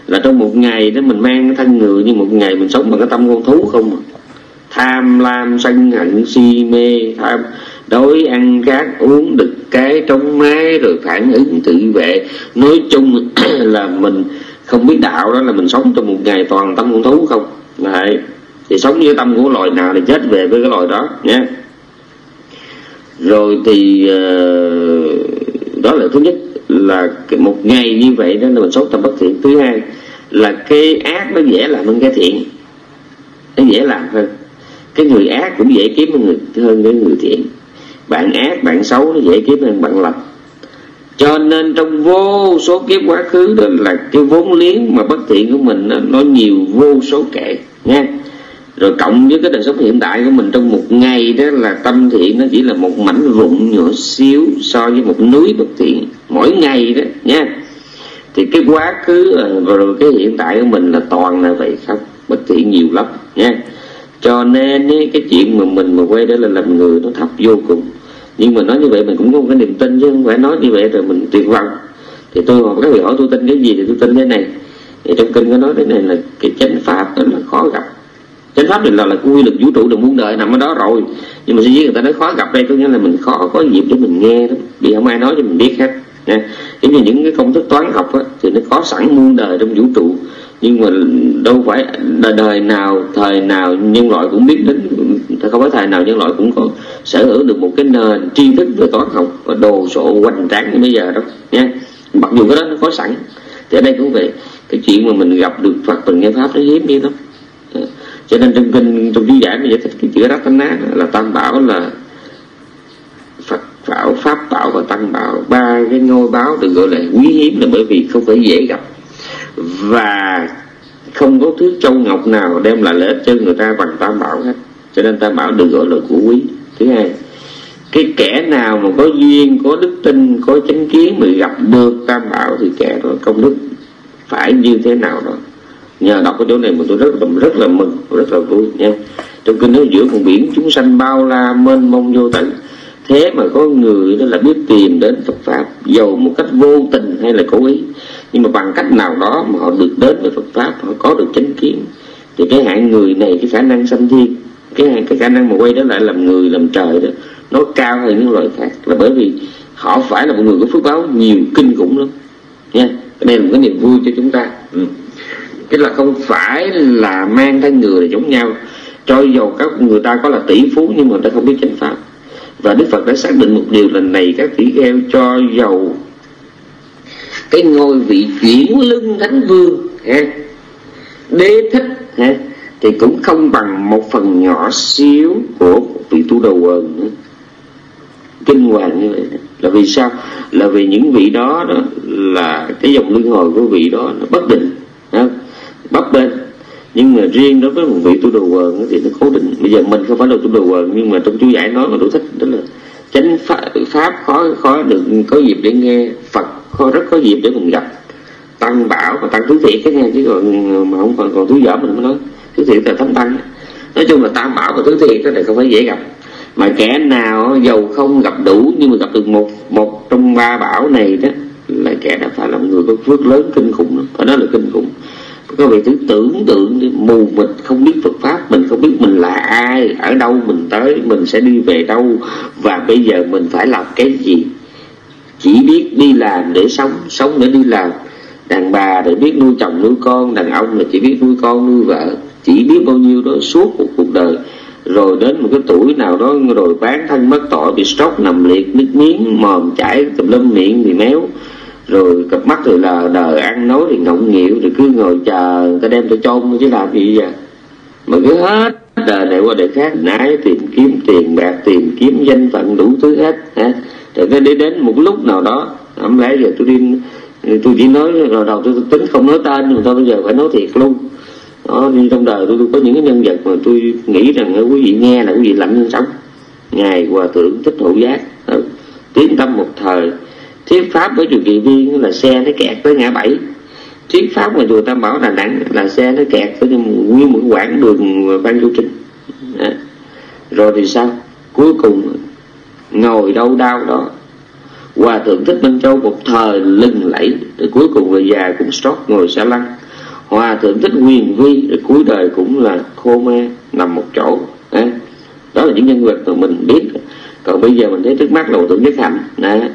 là trong một ngày đó mình mang cái thân người nhưng một ngày mình sống bằng cái tâm con thú không à. tham lam sân hận si mê tham đói ăn khát uống đực cái trong mái rồi phản ứng tự vệ nói chung <clears throat> là mình không biết đạo đó là mình sống trong một ngày toàn tâm con thú không Đấy. thì sống như tâm của loài nào thì chết về với cái loài đó nhé rồi thì uh, đó là thứ nhất là một ngày như vậy đó là mình sống tâm bất thiện. Thứ hai là cái ác nó dễ làm hơn cái thiện. Nó dễ làm hơn. Cái người ác cũng dễ kiếm hơn người hơn cái người thiện. Bạn ác bạn xấu nó dễ kiếm hơn bạn lành. Cho nên trong vô số kiếp quá khứ đó là cái vốn liếng mà bất thiện của mình nó, nó nhiều vô số kể nha rồi cộng với cái đời sống hiện tại của mình trong một ngày đó là tâm thiện nó chỉ là một mảnh vụn nhỏ xíu so với một núi bất thiện mỗi ngày đó, nha. Thì cái quá khứ ờ, và rồi cái hiện tại của mình là toàn là vậy không? Bất thiện nhiều lắm, nha. Cho nên cái chuyện mà mình mà quay trở là làm người nó thấp vô cùng. Nhưng mà nói như vậy mình cũng có một cái niềm tin chứ không phải nói như vậy rồi mình tuyệt vọng. Thì tôi hỏi các vị hỏi tôi tin cái gì thì tôi tin cái này. Thì trong kinh có nói cái này là cái chánh pháp đó là khó gặp chánh pháp thì là là quy luật vũ trụ được muôn đời nằm ở đó rồi. Nhưng mà sẽ người ta nói khó gặp đây có nghĩa là mình khó có dịp để mình nghe đó. Vì không ai nói cho mình biết hết nha. Giống như những cái công thức toán học á, thì nó có sẵn muôn đời trong vũ trụ. Nhưng mà đâu phải đời, đời nào thời nào nhân loại cũng biết đến không phải thời nào nhân loại cũng có sở hữu được một cái nền tri thức về toán học và đồ sộ hoành tráng như bây giờ đó nha. Mặc dù cái đó nó có sẵn thì ở đây cũng vậy. Cái chuyện mà mình gặp được Phật mình nghe pháp nó hiếm đi lắm cho nên trong kinh, trong chú giải mình giải thích cái chữ Ratana là tam bảo là Phật bảo pháp bảo và tăng bảo. Ba cái ngôi báo được gọi là quý hiếm là bởi vì không phải dễ gặp. Và không có thứ châu ngọc nào đem lại lợi ích cho người ta bằng tam bảo hết. Cho nên tam bảo được gọi là của quý. Thứ hai, cái kẻ nào mà có duyên, có đức tin, có chánh kiến mà gặp được tam bảo thì kẻ đó công đức phải như thế nào đó? Nhờ đọc cái chỗ này mà tôi rất là rất là mừng, rất là vui, nha. Trong kinh nói giữa vùng biển, chúng sanh bao la, mênh mông vô tận. Thế mà có người đó là biết tìm đến Phật pháp dầu một cách vô tình hay là cố ý. Nhưng mà bằng cách nào đó mà họ được đến với Phật pháp, họ có được chánh kiến, thì cái hạng người này, cái khả năng sanh thiên, cái cái khả năng mà quay đó lại làm người, làm trời đó, nó cao hơn những loài khác. Là bởi vì họ phải là một người có phước báo nhiều kinh khủng lắm, nha. Đây là một cái niềm vui cho chúng ta. Ừ cái là không phải là mang thân người là giống nhau. Cho dù các người ta có là tỷ phú nhưng mà người ta không biết chánh pháp. Và đức phật đã xác định một điều lần này các tỷ kheo cho dầu cái ngôi vị chuyển lưng thánh vương ha, đế thích ha, thì cũng không bằng một phần nhỏ xíu của vị tu đầu quần nữa. Kinh hoàng như vậy là vì sao? Là vì những vị đó, đó là cái dòng luân hồi của vị đó nó bất định bấp bên nhưng mà riêng đối với một vị tu đồ quần thì nó cố định. Bây giờ mình không phải là tu đồ quần nhưng mà trong chú giải nói mà đủ thích đó là chánh pháp, pháp khó khó được có dịp để nghe. Phật khó rất có dịp để mình gặp. Tăng bảo và tăng thứ thiệt cái nghe chứ còn mà không còn còn thứ dở mình mới nói. Thứ thiệt là thánh tăng. Nói chung là tam bảo và thứ thiệt cái này không phải dễ gặp. Mà kẻ nào giàu không gặp đủ nhưng mà gặp được một một trong ba bảo này đó là kẻ đã phải là một người có phước lớn kinh khủng đó. phải nói là kinh khủng có vị thứ tưởng tượng đi, mù mình không biết Phật pháp, mình không biết mình là ai, ở đâu mình tới, mình sẽ đi về đâu, và bây giờ mình phải làm cái gì? Chỉ biết đi làm để sống sống để đi làm. Đàn bà để biết nuôi chồng nuôi con, đàn ông là chỉ biết nuôi con, nuôi vợ. Chỉ biết bao nhiêu đó suốt một cuộc đời. Rồi đến một cái tuổi nào đó, rồi bán thân, mất tội, bị stroke, nằm liệt nước miếng, mồm chảy tùm lum miệng bị méo rồi cặp mắt rồi là đời ăn nói thì ngọng nghịu rồi cứ ngồi chờ người ta đem tôi chôn chứ làm gì vậy? Mà cứ hết đời này qua đời khác nái tìm kiếm tiền bạc tìm kiếm danh phận đủ thứ hết ha rồi cái để đến một lúc nào đó không lẽ giờ tôi đi tôi chỉ nói rồi đầu tôi tính không nói tên nhưng mà thôi bây giờ phải nói thiệt luôn. Đó nhưng trong đời tôi, tôi có những cái nhân vật mà tôi nghĩ rằng quý vị nghe là quý vị lạnh nhân sống. Ngày hòa thượng thích hữu giác. Ừ. tiến tâm một thời thuyết pháp với chùa kỳ viên là xe nó kẹt tới ngã bảy. Thuyết pháp mà chùa tam bảo đà nẵng là xe nó kẹt tới nguyên một quãng đường ờ, ban du trình à. rồi thì sao? Cuối cùng, ngồi đâu đau đó. Hòa thượng thích minh châu một thời lưng lẫy, rồi cuối cùng về già cũng stroke ngồi xe lăn. Hòa thượng thích quyền vi rồi cuối đời cũng là khô me, nằm một chỗ. À. đó là những nhân vật mà mình biết. Còn bây giờ mình thấy trước mắt là hòa thượng nhất hạnh à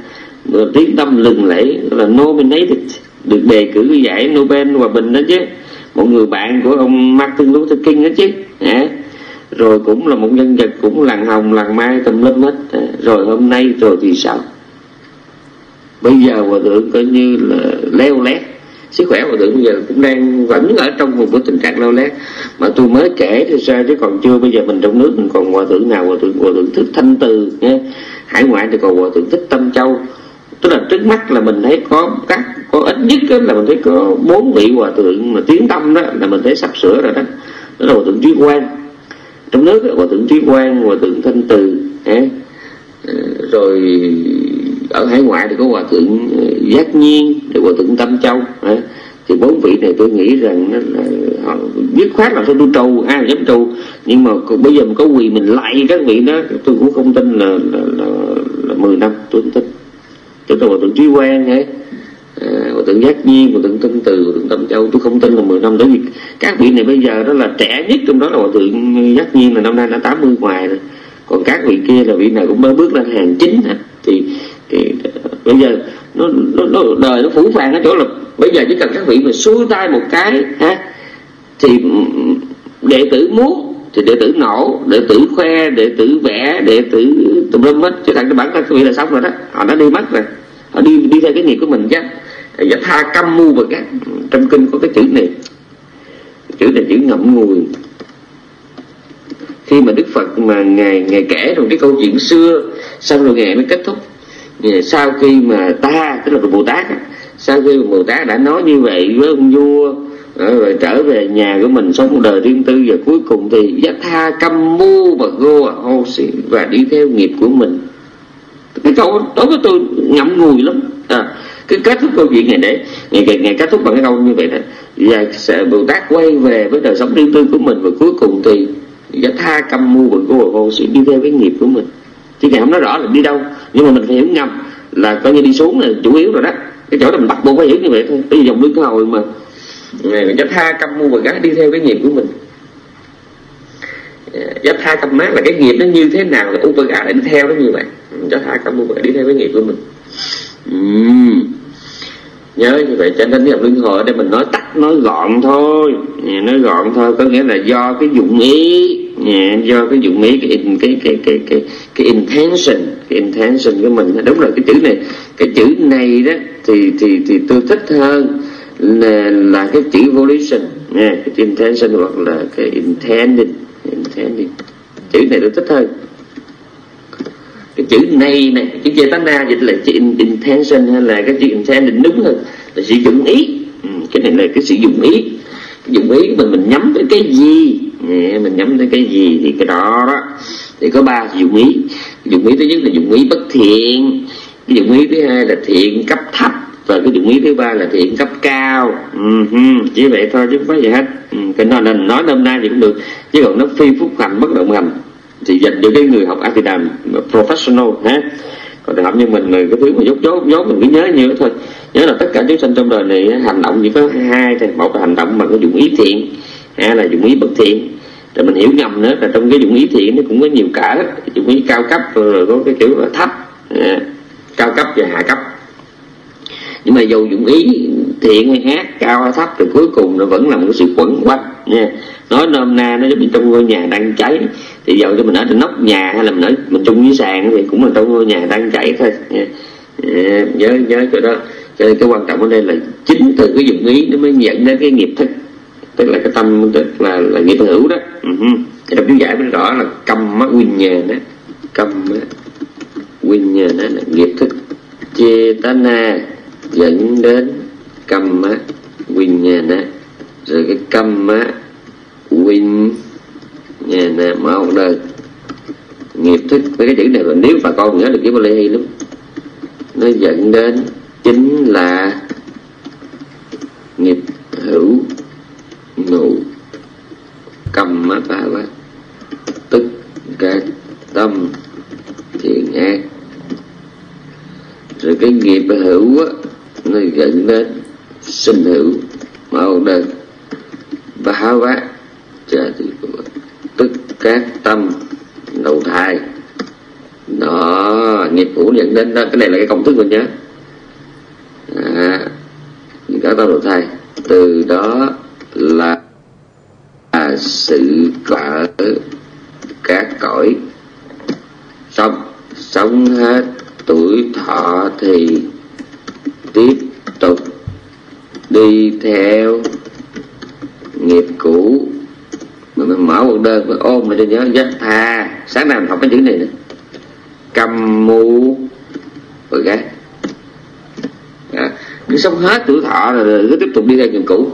rồi tiếng tâm lừng lẫy là nominated, được đề cử giải Nobel hòa bình đó chứ. Một người bạn của ông Martin Luther King đó chứ. À. rồi cũng là một nhân vật cũng làng hồng, làng mai, tùm lum hết. À. rồi hôm nay, rồi thì sao? Bây giờ hòa thượng coi như là leo lét. Sức khỏe hòa thượng bây giờ cũng đang vẫn ở trong một cái tình trạng leo lét. Mà tôi mới kể thì sao chứ còn chưa. Bây giờ mình trong nước mình còn hòa thượng nào? Hòa thượng hòa thượng thích thanh từ nhé hải ngoại thì còn hòa thượng thích tâm châu tức là trước mắt là mình thấy có các có ít nhất là mình thấy có bốn vị hòa thượng mà tiến tâm đó là mình thấy sắp sửa rồi đó. Đó là hòa thượng trí quan trong nước hòa thượng trí quan hòa thượng thanh từ à, rồi ở hải ngoại thì có hòa thượng ờ, giác nhiên rồi hòa thượng tâm châu à, thì bốn vị này tôi nghĩ rằng là họ biết khoát là sao tôi trù ai dám trù nhưng mà bây giờ mình có quỳ mình lại các vị đó tôi cũng không tin là là, là, là 10 năm tôi không tin chúng tôi hòa thượng trí quan ấy ờ, à, hòa thượng giác nhiên hòa thượng tân từ hòa thượng tâm châu tôi không tin là 10 năm tới vì các vị này bây giờ đó là trẻ nhất trong đó là hòa thượng giác nhiên là năm nay đã 80 ngoài rồi. Còn các vị kia là vị nào cũng mới bước lên hàng chính hả? Thì, thì ờ, bây giờ nó, nó, nó đời nó phủ phàng ở chỗ là bây giờ chỉ cần các vị mà xuôi tay một cái ha thì đệ tử muốn thì đệ tử nổ đệ tử khoe đệ tử vẽ đệ tử tùm lum hết. Chứ thằng cái bản thân các vị là xong rồi đó. Họ đã đi mất rồi họ đi đi theo cái nghiệp của mình chứ và tha căm mu và các trong kinh có cái chữ này. Chữ này chữ ngậm ngùi. Khi mà đức phật mà ngài ngài kể rồi cái câu chuyện xưa xong rồi ngài mới kết thúc. Sau khi mà ta, tức là bồ tát sau khi bồ tát đã nói như vậy với ông vua ờ, rồi trở về nhà của mình sống một đời riêng tư, và cuối cùng thì giác tha căm mu và gô hô và đi theo nghiệp của mình cái câu đối với tôi ngậm ngùi lắm. À, cái kết thúc câu chuyện này để ngày, ngày ngày kết thúc bằng cái câu như vậy đó. Và sẽ bồ tát quay về với đời sống riêng tư của mình và cuối cùng thì giác tha căm mu và bồ hô sẽ đi theo cái nghiệp của mình. Chứ ngày không nói rõ là đi đâu nhưng mà mình phải hiểu ngầm là coi như đi xuống là chủ yếu rồi đó. Cái chỗ đó mình bắt buộc phải hiểu như vậy thôi. Cái dòng lương hồi mà giác tha cầm mu và gái đi theo cái nghiệp của mình. Ờ, giáp tha tâm mát là cái nghiệp nó như thế nào là upaga lại đi theo đó như vậy. Ừ, Giác tha tâm mu đi theo cái nghiệp của mình. Uhm. nhớ như vậy cho nên cái luân hồi ở đây mình nói tắt nói gọn thôi. Nói gọn thôi có nghĩa là do cái dụng ý do cái dụng ý cái cái cái cái cái cái intention cái intention của mình đúng rồi cái chữ này cái chữ này đó thì thì thì tôi thích hơn là, là cái chữ volition. Nha cái intention hoặc là cái intended intended chữ này tôi thích hơn. Cái chữ này này chữ chetana dịch là chữ intention hay là cái chữ intention đúng hơn là sử dụng ý. Ừ, cái này là cái sử dụng ý. Cái dụng ý mình mình nhắm tới cái gì? Mình nhắm tới cái gì thì cái đó đó. Thì có ba dụng ý. Dụng ý thứ nhất là dụng ý bất thiện. Cái dụng ý thứ hai là thiện cấp thấp và cái dụng ý thứ ba là thiện cấp cao. Uh-huh. chỉ vậy thôi chứ không có gì hết. Ừ, cái nó nên nói hôm nay thì cũng được chứ còn nó phi phúc hành bất động hành thì dành cho cái người học Atidam professional ha. Còn trường học như mình cái thứ mà dốt dốt dốt mình cứ nhớ nhiều thôi. Nhớ là tất cả chúng sanh trong đời này hành động chỉ có hai thôi. Một là hành động bằng cái dụng ý thiện hai là dụng ý bất thiện. Rồi mình hiểu nhầm nữa là trong cái dụng ý thiện nó cũng có nhiều cả, dụng ý cao cấp rồi có cái kiểu là thấp à, cao cấp và hạ cấp nhưng mà dù dụng ý thiện hay hát cao hay thấp thì cuối cùng nó vẫn là một sự quẩn quanh nha. Nói nôm na nó giống như trong ngôi nhà đang cháy thì dầu cho mình ở trên nóc nhà hay là mình ở mình chung dưới sàn thì cũng là trong ngôi nhà đang cháy thôi nha. Dạ, nhớ nhớ chỗ đó. Cho nên cái quan trọng ở đây là chính từ cái dụng ý nó mới dẫn đến cái nghiệp thức tức là cái tâm tức là, là nghiệp hữu đó. Ừ uh-huh. trong chú giải bên rõ là cầm mắt nguyên nhà đó cầm nguyên nhà đó là nghiệp thức. Chetana dẫn đến cầm á nguyên nhà đó rồi cái cầm á win nhà nè một đời. Nghiệp thức với cái chữ này mà nếu bà con nhớ được cái Bali hay lắm. Nó dẫn đến chính là nghiệp hữu nụ. Cầm má bà quá tức các tâm thiện ác. Rồi cái nghiệp hữu á nó dẫn đến sinh hữu mẫu đơn và háo vác chờ thì tức các tâm đầu thai. Đó nghiệp cũ dẫn đến đó cái này là cái công thức mình nhớ à, các tâm đầu thai. Từ đó là, là sự cỡ các cõi. Sống sống hết tuổi thọ thì tiếp tục đi theo nghiệp cũ. Mình mở một đơn mình ôm mình nhớ giác tha à, sáng nào mình học cái chữ này nè. Cầm mù rồi ừ, cái. À, cứ sống hết tuổi thọ rồi, rồi cứ tiếp tục đi theo nghiệp cũ.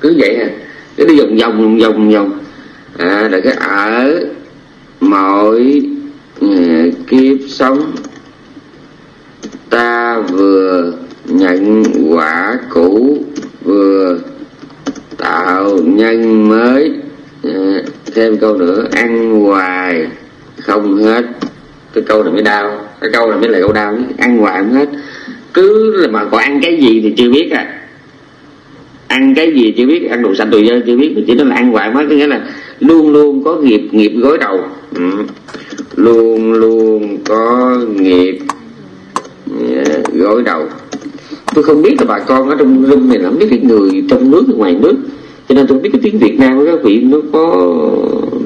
Cứ vậy à cứ đi vòng vòng vòng vòng vòng, à rồi cái ở mọi à, kiếp sống ta vừa nhận quả cũ vừa tạo nhân mới. À, thêm câu nữa ăn hoài không hết. Cái câu này mới đau cái câu này mới là câu đau ăn hoài không hết. Cứ là mà còn ăn cái gì thì chưa biết à. Ăn cái gì chưa biết ăn đồ xanh đồ dơ chưa biết chỉ nói là ăn hoài mới có nghĩa là luôn luôn có nghiệp nghiệp gối đầu. Ừ. luôn luôn có nghiệp Ờ, gối đầu. Tôi không biết là bà con ở trong rung này không biết cái người trong nước ngoài nước. Cho nên tôi biết cái tiếng Việt Nam của các vị nó có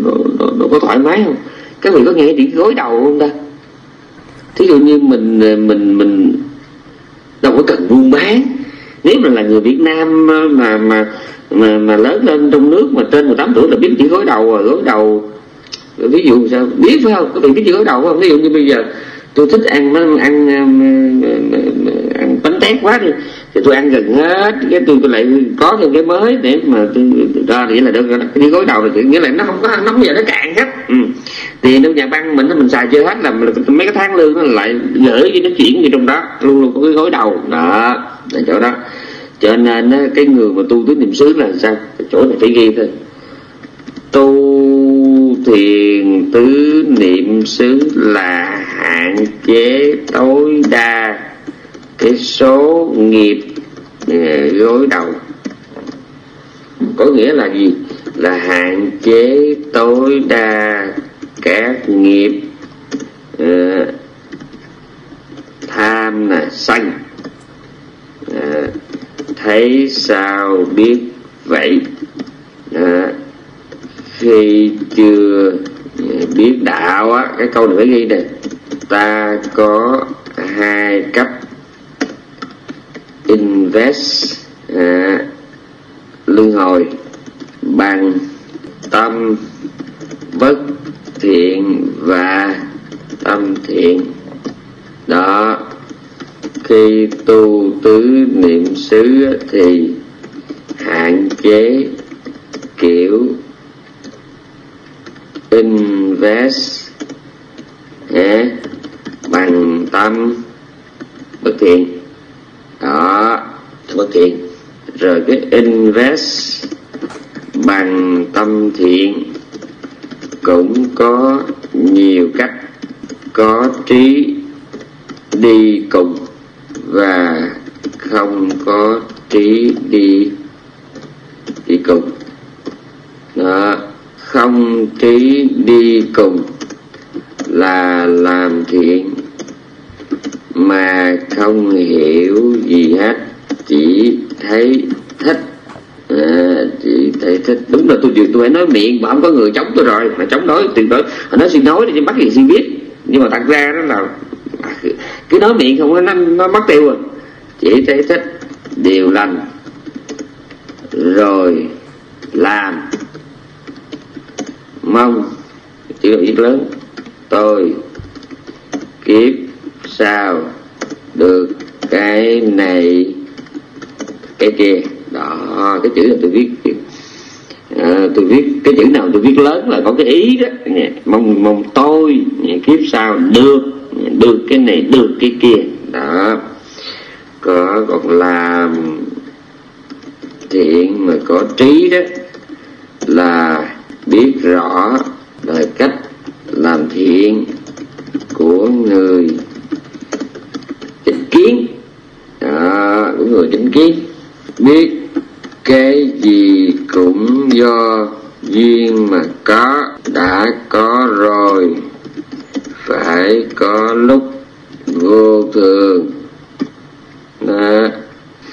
nó, nó, nó có thoải mái không? Các vị có nghe tiếng gối đầu không ta? Thí dụ như mình ờ, mình mình đâu có cần buôn bán. Nếu mà là người Việt Nam ờ, mà mà mà mà lớn lên trong nước mà trên 18 tuổi là biết chữ gối đầu rồi gối đầu. Ví dụ sao? Biết phải không? Có bị biết chữ gối đầu không? Ví dụ như bây giờ tôi thích ăn ăn ăn, ăn bánh tét quá đi. Thì tôi ăn gần hết cái tôi, tôi lại có thêm cái mới để mà tôi ra nghĩa là được đi gối đầu thì nghĩa là nó không có nóng không giờ nó cạn hết. Ừ. thì đâu nhà băng mình mình xài chưa hết là mấy cái tháng lương nó lại gửi cái nó chuyển gì trong đó luôn luôn có cái gối đầu. Đó là chỗ đó. Cho nên cái người mà tu tứ niệm xứ là sao? Chỗ này phải ghi thôi tu thiền tứ niệm xứ là hạn chế tối đa cái số nghiệp ờ, gối đầu. Có nghĩa là gì? Là hạn chế tối đa các nghiệp uh, tham là sanh. Uh, thấy sao biết vậy? Uh, khi chưa ừ, biết đạo á cái câu này phải ghi nè. Ta có hai cách invest à, luân hồi bằng tâm bất thiện và tâm thiện. Đó khi tu tứ niệm xứ thì hạn chế kiểu invest nhé bằng tâm, bất thiện. Đó, bất thiện. Rồi cái invest bằng tâm thiện, cũng có nhiều cách có trí đi cùng và không có trí đi đi cùng. Đó không trí đi cùng là làm thiện mà không hiểu gì hết chỉ thấy thích. À, chỉ thấy thích. Đúng là tôi tôi phải nói miệng mà không có người chống tôi rồi mà chống nói tuyệt đối họ nói xin nói thì bắt gì xin biết. Nhưng mà thật ra đó là cứ nói miệng không nó nó mất tiêu rồi. Chỉ thấy thích điều lành rồi làm mong chữ là viết lớn. Tôi kiếp sao được cái này cái kia. Đó cái chữ là tôi viết à, tôi viết cái chữ nào tôi viết lớn là có cái ý đó. Mong mong tôi kiếp sao được được cái này được cái kia. Đó. Có còn làm thiện mà có trí đó là biết rõ đời cách làm thiện của người chánh kiến đó, của người chánh kiến biết cái gì cũng do duyên mà có đã có rồi phải có lúc vô thường đó.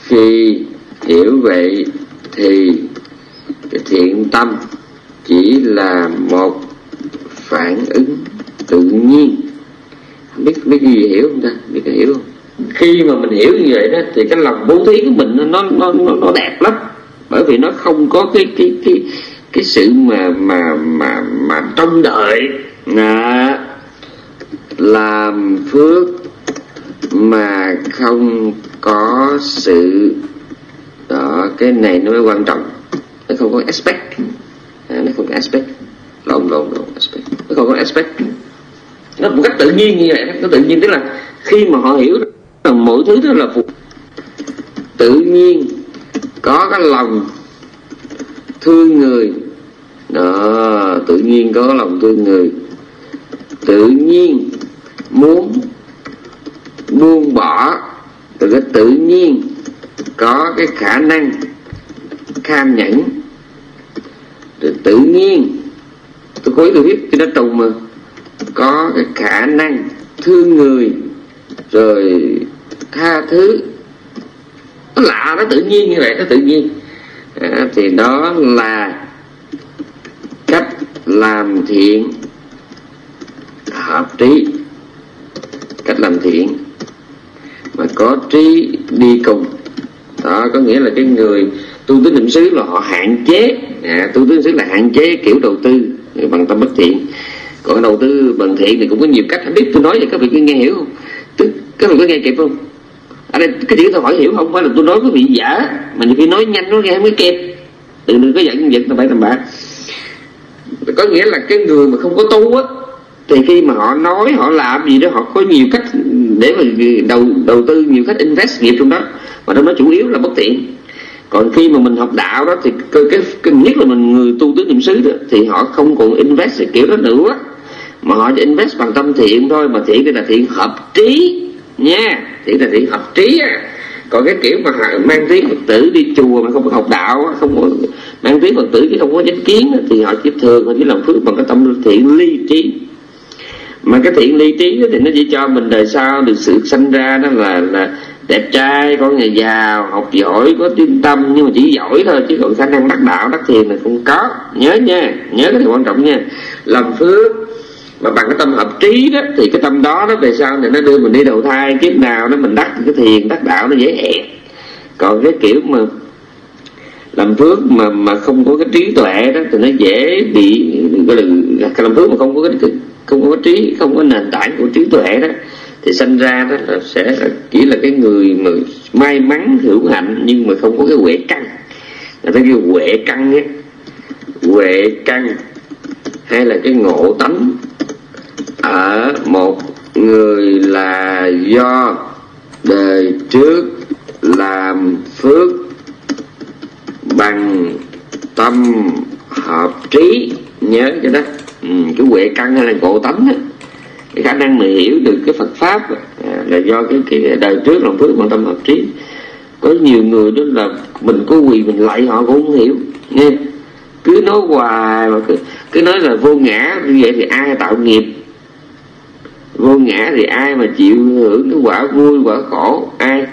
khi hiểu vậy thì cái thiện tâm chỉ là một phản ứng tự nhiên. Biết biết gì hiểu không ta? Biết hiểu không? Khi mà mình hiểu như vậy đó thì cái lòng bố thí của mình nó nó nó nó đẹp lắm. Bởi vì nó không có cái cái cái cái sự mà mà mà mà trông đợi. À, làm phước mà không có sự đó cái này nó mới quan trọng. Nó không có expect à, nó không có aspect. Lộn lộn lộn aspect. Nó không có aspect. Nó một cách tự nhiên như vậy. Nó tự nhiên tức là khi mà họ hiểu là mỗi thứ đó là phục tự nhiên có cái lòng thương người. Đó tự nhiên có lòng thương người. Tự nhiên muốn buông bỏ từ cái tự nhiên có cái khả năng tham nhẫn tự nhiên. Tôi cố tôi viết cái đó trùng mà. Có cái khả năng thương người rồi tha thứ. Nó lạ nó tự nhiên như vậy nó tự nhiên. À, thì đó là cách làm thiện hợp trí. Cách làm thiện mà có trí đi cùng. Đó có nghĩa là cái người tu tín niệm xứ là họ hạn chế. Dạ, à, tu tín xứ là hạn chế kiểu đầu tư dạ, bằng tâm bất thiện. Còn đầu tư bằng thiện thì cũng có nhiều cách. Anh biết tôi nói vậy các vị có nghe hiểu không? Tức các vị có nghe kịp không? Ở đây cái chuyện tôi hỏi hiểu không phải là tôi nói có vị giả mà nhiều khi nói nhanh nó nghe mới kịp. Đừng đừng có giận giận tầm bậy tầm bạ. Có nghĩa là cái người mà không có tu á thì khi mà họ nói họ làm gì đó họ có nhiều cách để mà đầu đầu tư nhiều cách invest nghiệp trong đó. Mà trong đó chủ yếu là bất thiện còn khi mà mình học đạo đó thì cái, cái, cái nhất là mình người tu tứ niệm xứ đó thì họ không còn invest kiểu đó nữa. Mà họ invest bằng tâm thiện thôi mà thiện đây là thiện hợp trí nha. Thiện là thiện hợp trí á. Còn cái kiểu mà mang tiếng phật tử đi chùa mà không có học đạo không có mang tiếng phật tử chứ không có chánh kiến thì họ chỉ thường họ chỉ làm phước bằng cái tâm thiện ly trí. Mà cái thiện ly trí thì nó chỉ cho mình đời sau được sự sanh ra đó là là đẹp trai, con nhà giàu, học giỏi, có tiếng tâm, nhưng mà chỉ giỏi thôi, chứ còn khả năng đắc đạo, đắc thiền là không có. Nhớ nha, nhớ cái điều quan trọng nha. Làm phước, mà bằng cái tâm hợp trí đó, thì cái tâm đó nó về sau này nó đưa mình đi đầu thai, kiếp nào nó mình đắc cái thiền, đắc đạo nó dễ hẹn. Còn cái kiểu mà làm phước mà mà không có cái trí tuệ đó, thì nó dễ bị, gọi là làm phước mà không có cái, không có trí, không có nền tảng của trí tuệ đó thì sinh ra đó là sẽ chỉ là cái người mà may mắn hữu hạnh nhưng mà không có cái huệ căn. Người ta kêu huệ căn á huệ căn hay là cái ngộ tánh ở một người là do đời trước làm phước bằng tâm hợp trí. Nhớ cho đó. Ừ, cái huệ căn hay là ngộ tánh đó cái khả năng mà hiểu được cái Phật pháp à, là do cái, cái đời trước lòng phước bằng tâm hợp trí. Có nhiều người đó là mình có quỳ mình lại họ cũng không hiểu. Nghe cứ nói hoài mà cứ, cứ nói là vô ngã như vậy thì ai tạo nghiệp? Vô ngã thì ai mà chịu hưởng cái quả vui quả khổ? Ai?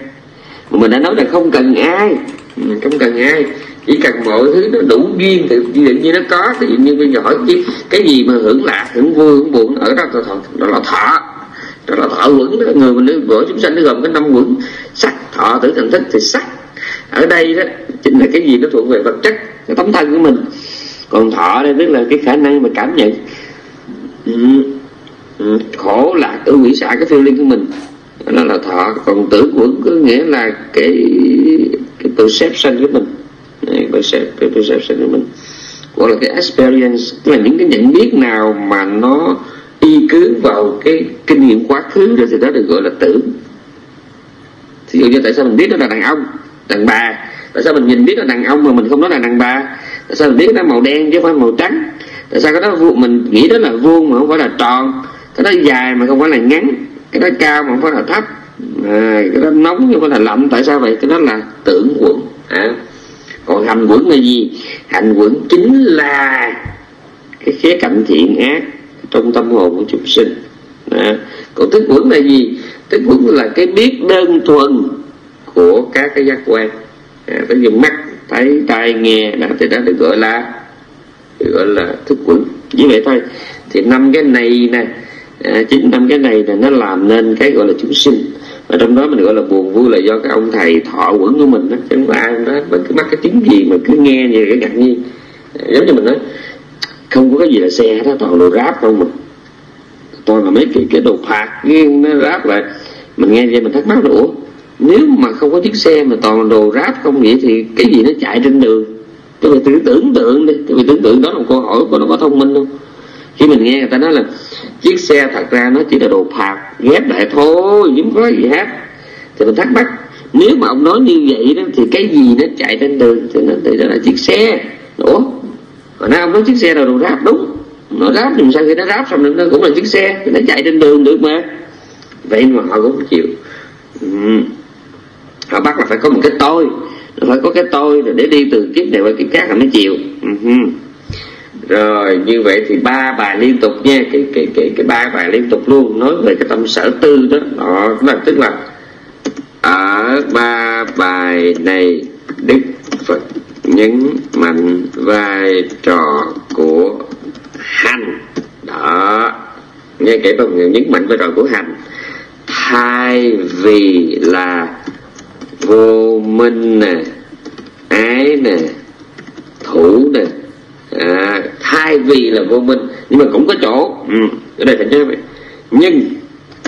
Mà mình đã nói là không cần ai. Không cần ai chỉ cần mọi thứ nó đủ duyên thì ví dụ như nó có thì như bây giờ hỏi cái, cái gì mà hưởng lạc hưởng vui hưởng buồn ở đó là thọ đó là thọ. Đó là thọ quẩn đó. Người mình vợ chúng sanh nó gồm cái năm quẩn sắc thọ tử thành thích thì sắc. Ở đây đó chính là cái gì nó thuộc về vật chất cái tấm thân của mình. Còn thọ đây tức là cái khả năng mà cảm nhận ừ, ừ, khổ lạc ở quỷ xả cái feeling của mình. Đó là thọ. Còn tử quẩn có nghĩa là cái cái perception của mình perception, perception của mình. Gọi là cái experience tức là những cái nhận biết nào mà nó y cứ vào cái kinh nghiệm quá khứ đó thì đó được gọi là tưởng ví dụ như tại sao mình biết nó là đàn ông đàn bà? Tại sao mình nhìn biết là đàn ông mà mình không nói là đàn bà? Tại sao mình biết nó màu đen chứ không phải màu trắng? Tại sao cái đó mình nghĩ đó là vuông mà không phải là tròn? Cái đó dài mà không phải là ngắn cái đó cao mà không phải là thấp. À, cái đó nóng nhưng phải là lạnh. Tại sao vậy? Cái đó là tưởng quẩn. À còn hành quẩn là gì? Hành quẩn chính là cái khía cạnh thiện ác trong tâm hồn của chúng sinh. À. còn thức quẩn là gì? Thức quẩn là cái biết đơn thuần của các cái giác quan. À, phải dùng mắt thấy tai nghe đó thì đó được gọi là được gọi là thức quẩn. Như vậy thôi. Thì năm cái này nè à, chính năm cái này là nó làm nên cái gọi là chúng sinh và trong đó mình gọi là buồn vui là do cái ông thầy thọ quẩn của mình đó, chứ không ai đó. Mình cứ mắc cái tiếng gì mà cứ nghe như cái ngạc nhiên. Giống như mình nói, không có cái gì là xe đó, toàn đồ ráp không mình toàn là mấy cái cái đồ phạt riêng nó ráp lại, mình nghe vậy mình thắc mắc nữa nếu mà không có chiếc xe mà toàn đồ ráp không vậy thì cái gì nó chạy trên đường? Tôi phải tưởng tượng đi, tôi phải tưởng tượng đó là một câu hỏi của nó có thông minh không? Khi mình nghe người ta nói là chiếc xe thật ra nó chỉ là đồ phạt, ghép lại thôi chứ không có gì hết. Thì mình thắc mắc, nếu mà ông nói như vậy đó, thì cái gì nó chạy trên đường? Thì nó thì đó là chiếc xe. Ủa? Còn nói ông nói chiếc xe là đồ ráp, đúng. Nó ráp thì sao khi nó ráp xong nó cũng là chiếc xe, thì nó chạy trên đường được mà. Vậy mà họ cũng không chịu. Ừ. họ bắt là phải có một cái tôi. Phải có cái tôi để đi từ kiếp này qua kiếp khác là mới chịu. Ừ rồi, như vậy thì ba bài liên tục nha, cái cái cái cái ba bài liên tục luôn, nói về cái tâm sở tư đó. Đó là, tức là ở ba bài này, đức phật nhấn mạnh vai trò của hành. Đó, nghe kể bằng nhấn mạnh vai trò của hành. Thay vì là vô minh nè, ái nè, thủ nè à, thay vì là vô minh. Nhưng mà cũng có chỗ. Ừ, ở đây thành nhớ nhưng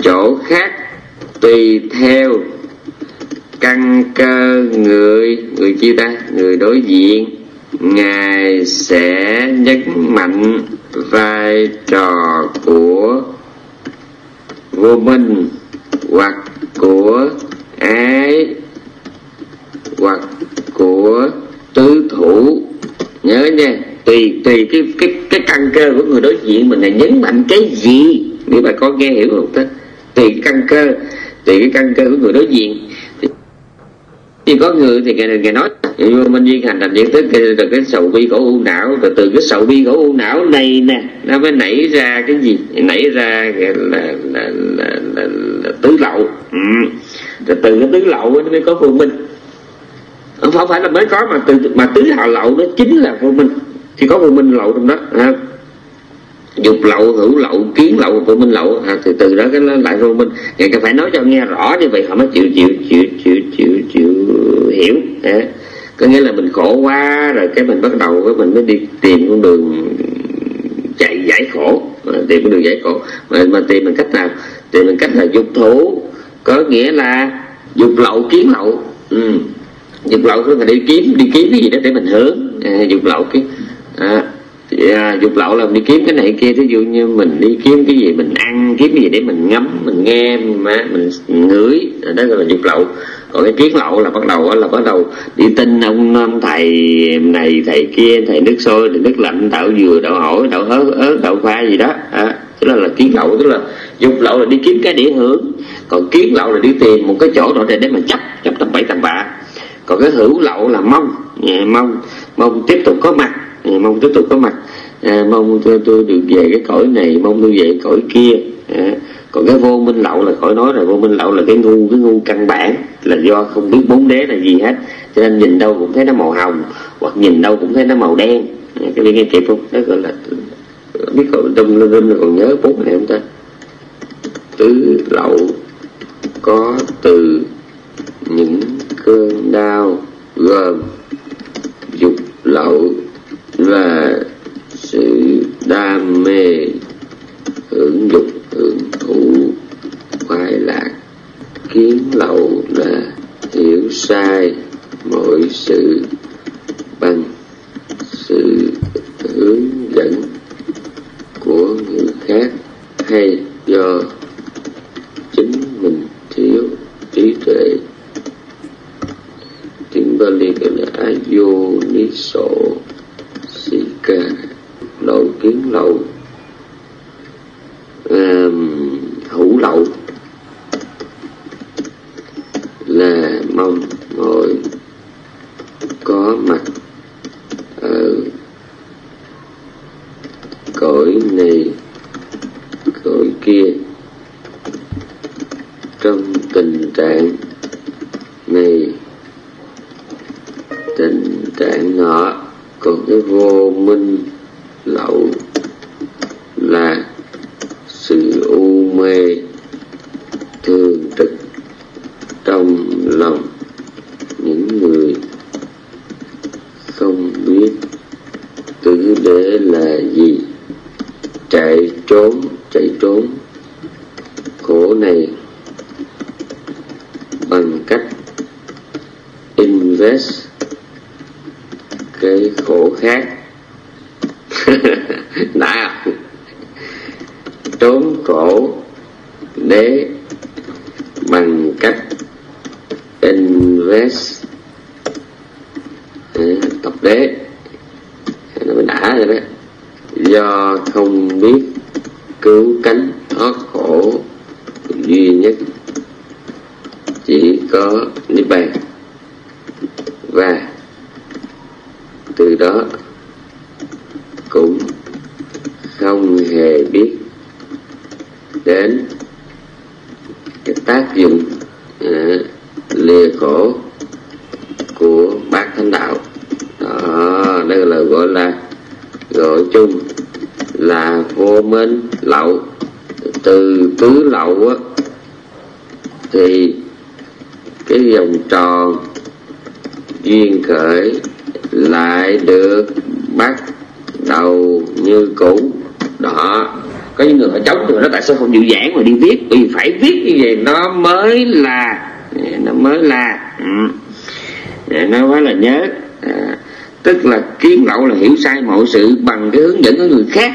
chỗ khác tùy theo căn cơ người người chia ta người đối diện ngài sẽ nhấn mạnh vai trò của vô minh hoặc của ái hoặc của tứ thủ. Nhớ nha tùy tùy cái cái cái căn cơ của người đối diện mình là nhấn mạnh cái gì để bà con nghe hiểu không ta tùy cái căn cơ tùy cái căn cơ của người đối diện. Thì có người thì ngày, ngày nói như minh duyên hành thành diện tức từ cái sầu bi khổ u não rồi từ cái sầu bi khổ u não này nè nó mới nảy ra cái gì? Nảy ra là là, là, là, là, là tứ lậu. Ừ. từ cái tứ lậu nó mới có vô minh. Không phải là mới có mà từ mà tứ hào lậu nó chính là vô minh thì có vô minh lậu trong đó ha dục lậu hữu lậu kiến lậu vô minh lậu à, thì từ đó cái lại vô minh. Thì phải nói cho nghe rõ như vậy họ mới chịu chịu chịu chịu chịu chịu hiểu à. có nghĩa là mình khổ quá rồi cái mình bắt đầu cái mình mới đi tìm con đường chạy giải khổ à, tìm con đường giải khổ. Mà, mà tìm bằng cách nào? Tìm bằng cách là dục thủ có nghĩa là dục lậu kiến lậu. Ừ. dục lậu là đi kiếm đi kiếm cái gì đó để mình hướng. À, dục lậu kiếm à, à, dục lậu là mình đi kiếm cái này kia thí dụ như mình đi kiếm cái gì mình ăn kiếm cái gì để mình ngắm mình nghe mà mình ngửi. Đó là dục lậu còn cái kiến lậu là bắt đầu là bắt đầu đi tin ông, ông thầy này thầy kia thầy nước sôi thầy nước lạnh đậu dừa đậu hỏi đậu ớt ớt đậu khoa gì đó. À, tức là là kiến lậu tức là dục lậu là đi kiếm cái để hưởng. Còn kiến lậu là đi tìm một cái chỗ đó để để mà chấp chấp tầm bảy tầm bạ. Còn cái hữu lậu là mong à, mong mong tiếp tục có mặt à, mong tiếp tục có mặt. À, mong tôi, tôi được về cái cõi này mong tôi về cõi kia. À, còn cái vô minh lậu là khỏi nói rồi vô minh lậu là cái ngu cái ngu căn bản là do không biết bốn đế là gì hết. Cho nên nhìn đâu cũng thấy nó màu hồng hoặc nhìn đâu cũng thấy nó màu đen. À, cái nghe kịp không? Đó gọi là biết còn đông lên lên còn nhớ bốn này không ta? Tứ lậu có từ những cơn đau gồm dục lậu là sự đam mê hưởng dục hưởng thụ khoái lạc. Kiến lậu là hiểu sai mọi sự bằng sự hướng dẫn của người khác hay do chính mình thiếu trí tuệ. Tiếng Bali gọi là Ayoniso. Sika lậu kiến lậu um, hữu lậu là mong mọi có mặt ở cõi này cõi kia. Trong tình trạng này cái vô minh lậu là sự u mê thường trực trong lòng những người không biết tứ đế là gì chạy trốn chạy trốn khổ này bằng cách invest cái khổ khác đã trốn khổ để bằng cách invest tập đế nó mới đã rồi đó do không biết cứu cánh thoát khổ duy nhất chỉ có niết bàn và từ đó cũng không hề biết đến cái tác dụng à, lìa khổ của bát thánh đạo đó đây là gọi là gọi chung là vô minh lậu từ tứ lậu á thì cái vòng tròn duyên khởi lại được bắt đầu như cũ đó có những người họ chống rồi nó tại sao không chịu giảng mà đi viết thiết như vậy nó mới là nó mới là ừ. Dạ, nó mới là nhớ. À, tức là kiến lậu là hiểu sai mọi sự bằng cái hướng dẫn của người khác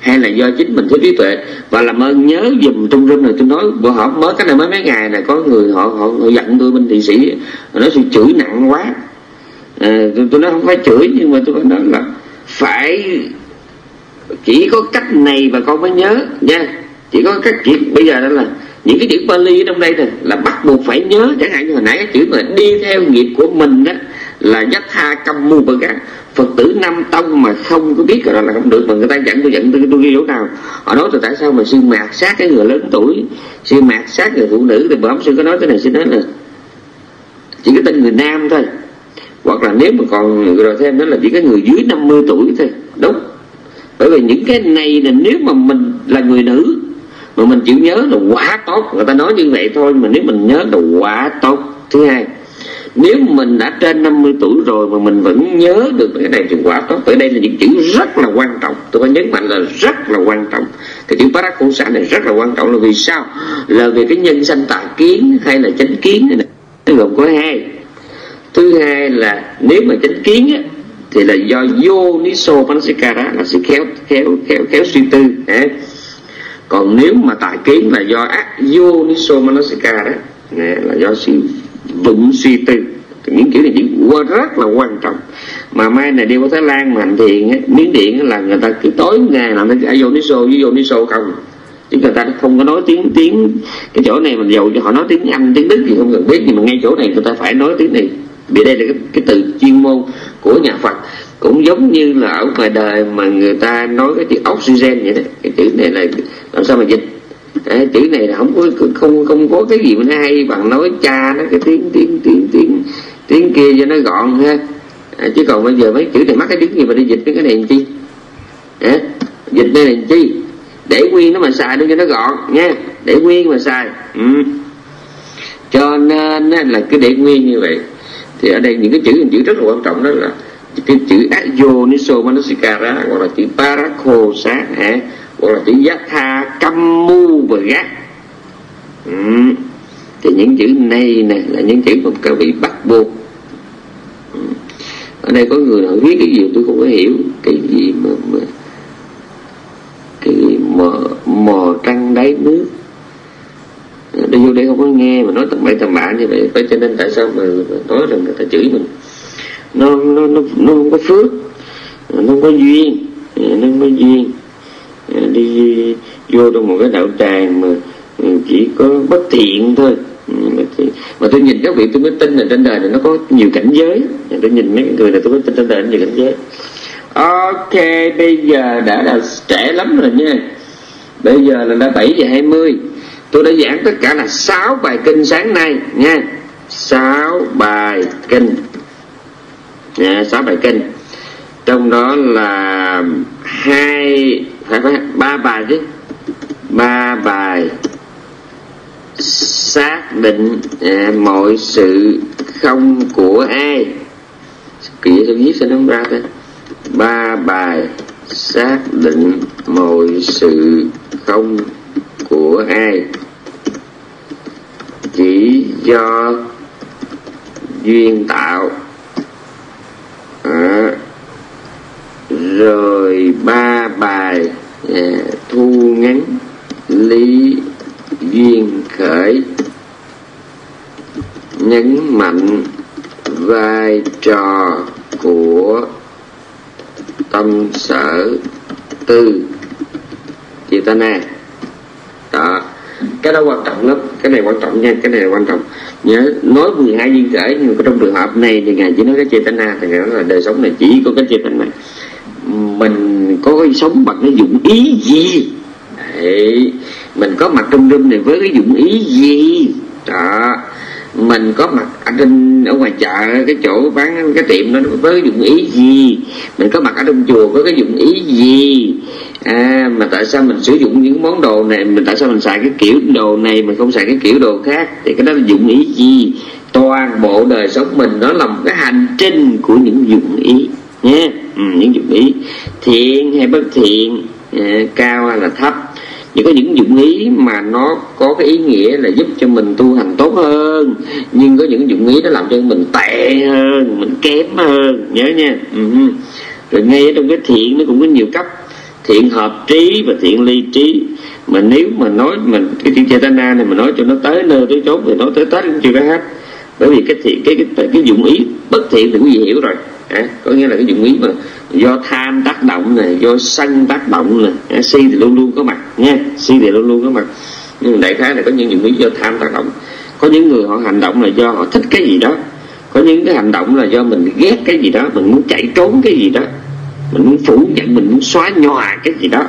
hay là do chính mình thiếu trí tuệ. Và làm ơn nhớ dùm trong rung này tôi nói bữa họ mới cái này mới mấy ngày này có người họ họ, họ giận tôi bên thị sĩ nói sự chửi nặng quá. À, tôi, tôi nói không phải chửi nhưng mà tôi nói là phải chỉ có cách này và con mới nhớ nha. Chỉ có cách chỉ bây giờ đó là những cái chữ Pali ở trong đây này là bắt buộc phải nhớ. Chẳng hạn như hồi nãy cái chữ mà đi theo nghiệp của mình đó là dắt tha cầm mu bờ phật tử nam tông mà không có biết rồi là không được, mà người ta dẫn, tôi dẫn tôi tôi ghi chỗ nào. Họ nói tôi tại sao mà sư mạt sát, cái người lớn tuổi, sư mạt sát, người phụ nữ, thì bẩm sư có nói cái này xin nói là chỉ có tên người nam thôi. Hoặc là nếu mà còn rồi thêm đó là chỉ có người dưới 50 tuổi thôi. Đúng. Bởi vì những cái này là nếu mà mình là người nữ mà mình chịu nhớ là quá tốt. Người ta nói như vậy thôi mà nếu mình nhớ là quá tốt. Thứ hai nếu mình đã trên 50 tuổi rồi mà mình vẫn nhớ được cái này thì quả tốt. Ở đây là những chữ rất là quan trọng. Tôi phải nhấn mạnh là rất là quan trọng. Cái chữ parakosa này rất là quan trọng là vì sao? Là vì cái nhân sanh tà kiến hay là chánh kiến này nó gồm có hai. Thứ hai là nếu mà chánh kiến á, thì là do yoniso manasikara là sự khéo khéo khéo khéo suy tư. À còn nếu mà tài kiến là do ác yoniso manasikara là do sự vụng suy tư. Những kiểu này chỉ rất là quan trọng. Mà mai này đi qua thái lan mà hành thiền á miếng điện là người ta cứ tối ngày làm cái yoniso với yoniso không. Chứ người ta không có nói tiếng tiếng cái chỗ này mình dầu cho họ nói tiếng anh tiếng đức thì không cần biết nhưng mà ngay chỗ này người ta phải nói tiếng này. Vì đây là cái, cái từ chuyên môn của nhà phật cũng giống như là ở ngoài đời mà người ta nói cái chữ oxygen vậy đó. Cái chữ này là làm sao mà dịch? À, chữ này là không có không không có cái gì mà nó hay bằng nói cha nó cái tiếng tiếng tiếng tiếng tiếng kia cho nó gọn ha. À, chứ còn bây giờ mấy chữ này mắc cái tiếng gì mà đi dịch cái này làm chi? À, dịch đây làm chi? Để nguyên nó mà xài để cho nó gọn nha. Để nguyên mà xài. Ừ. cho nên là cái để nguyên như vậy. Thì ở đây những cái chữ chữ rất là quan trọng đó là cái chữ Ayoniso Manasikara gọi là chữ Parakhosa ha gọi là chữ Yatha Kammu và Gác. Ừ. thì những chữ này nè là những chữ mà các vị bắt buộc. Ừ. ở đây có người nào viết cái gì tôi không có hiểu. Cái gì mà, mà cái gì mò mò trăng đáy nước. Đi vô đây không có nghe mà nói tầm bậy tầm bạ như vậy. Phải cho nên tại sao mà nói rằng người ta chửi mình? Nó nó nó nó không có phước, nó không có duyên, nó không có duyên. Ờ, đi vô trong một cái đạo tràng mà ừ, chỉ có bất thiện thôi. Ừ, mà tôi nhìn các vị tôi mới tin là trên đời này nó có nhiều cảnh giới. Tôi nhìn mấy người này tôi mới tin trên đời nó nhiều cảnh giới. Ok, bây giờ đã là trẻ lắm rồi nha. Bây giờ là đã 7 giờ 20 tôi đã giảng tất cả là 6 bài kinh sáng nay nha. 6 bài kinh. Dạ, nha, 6 bài kinh. Trong đó là hai phải phải ba bài chứ? Ba bài xác định à, mọi sự không của ai. Kỹ tôi viết sao nó không ra thế ba bài xác định mọi sự không của ai. Chỉ do duyên tạo à, rồi ba bài ờ, thu ngắn, lý duyên khởi, nhấn mạnh vai trò của tâm sở tư. Chitana đó. Cái đó quan trọng lắm, cái này quan trọng nha, cái này là quan trọng. Nhớ, nói 12 duyên khởi, nhưng mà trong trường hợp này thì ngài chỉ nói cái Chetana thì ngài nói là đời sống này chỉ có cái Chetana mình có sống bằng cái dụng ý gì? Đấy. mình có mặt trong rung này với cái dụng ý gì? Đó mình có mặt ở trên ở ngoài chợ cái chỗ bán cái tiệm đó với dụng ý gì? Mình có mặt ở trong chùa với cái dụng ý gì? À, mà tại sao mình sử dụng những món đồ này? Mình tại sao mình xài cái kiểu đồ này mình không xài cái kiểu đồ khác? Thì cái đó là dụng ý gì? Toàn bộ đời sống mình nó là một cái hành trình của những dụng ý nhé ừ, những dụng ý. Thiện hay bất thiện à, cao hay là thấp. Chỉ có những dụng ý mà nó có cái ý nghĩa là giúp cho mình tu hành tốt hơn. Nhưng có những dụng ý nó làm cho mình tệ hơn mình kém hơn. Nhớ nha. Ừ. Rồi ngay ở trong cái thiện nó cũng có nhiều cấp thiện hợp trí và thiện ly trí. Mà nếu mà nói mình cái thiện chetana này mà nói cho nó tới nơi tới chốn thì nói tới tết cũng chưa có hết. Bởi vì cái thiện cái cái cái, cái dụng ý bất thiện thì quý vị hiểu rồi à, có nghĩa là cái dụng ý mà do tham tác động này do sân tác động này. À, si thì luôn luôn có mặt nha si thì luôn luôn có mặt. Nhưng đại khái là có những dụng ý do tham tác động. Có những người họ hành động là do họ thích cái gì đó. Có những cái hành động là do mình ghét cái gì đó mình muốn chạy trốn cái gì đó. Mình muốn phủ nhận mình muốn xóa nhòa cái gì đó.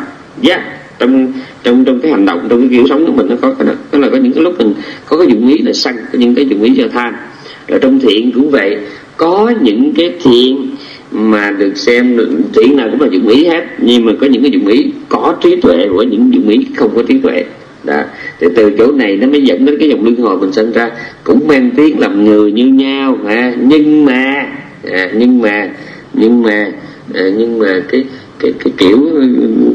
Yeah. trong trong trong cái hành động trong cái kiểu sống của mình nó có cái đó. Là có những cái lúc mình có cái dụng ý là sân có những cái dụng ý do tham. Rồi trong thiện cũng vậy có những cái thiện mà được xem thiện nào cũng là dụng ý hết nhưng mà có những cái dụng ý có trí tuệ của những dụng ý không có trí tuệ. Đó. Thì từ chỗ này nó mới dẫn đến cái dòng luân hồi mình sinh ra. Cũng mang tiếng làm người như nhau à, nhưng mà à, nhưng mà nhưng mà à, nhưng mà cái cái, cái kiểu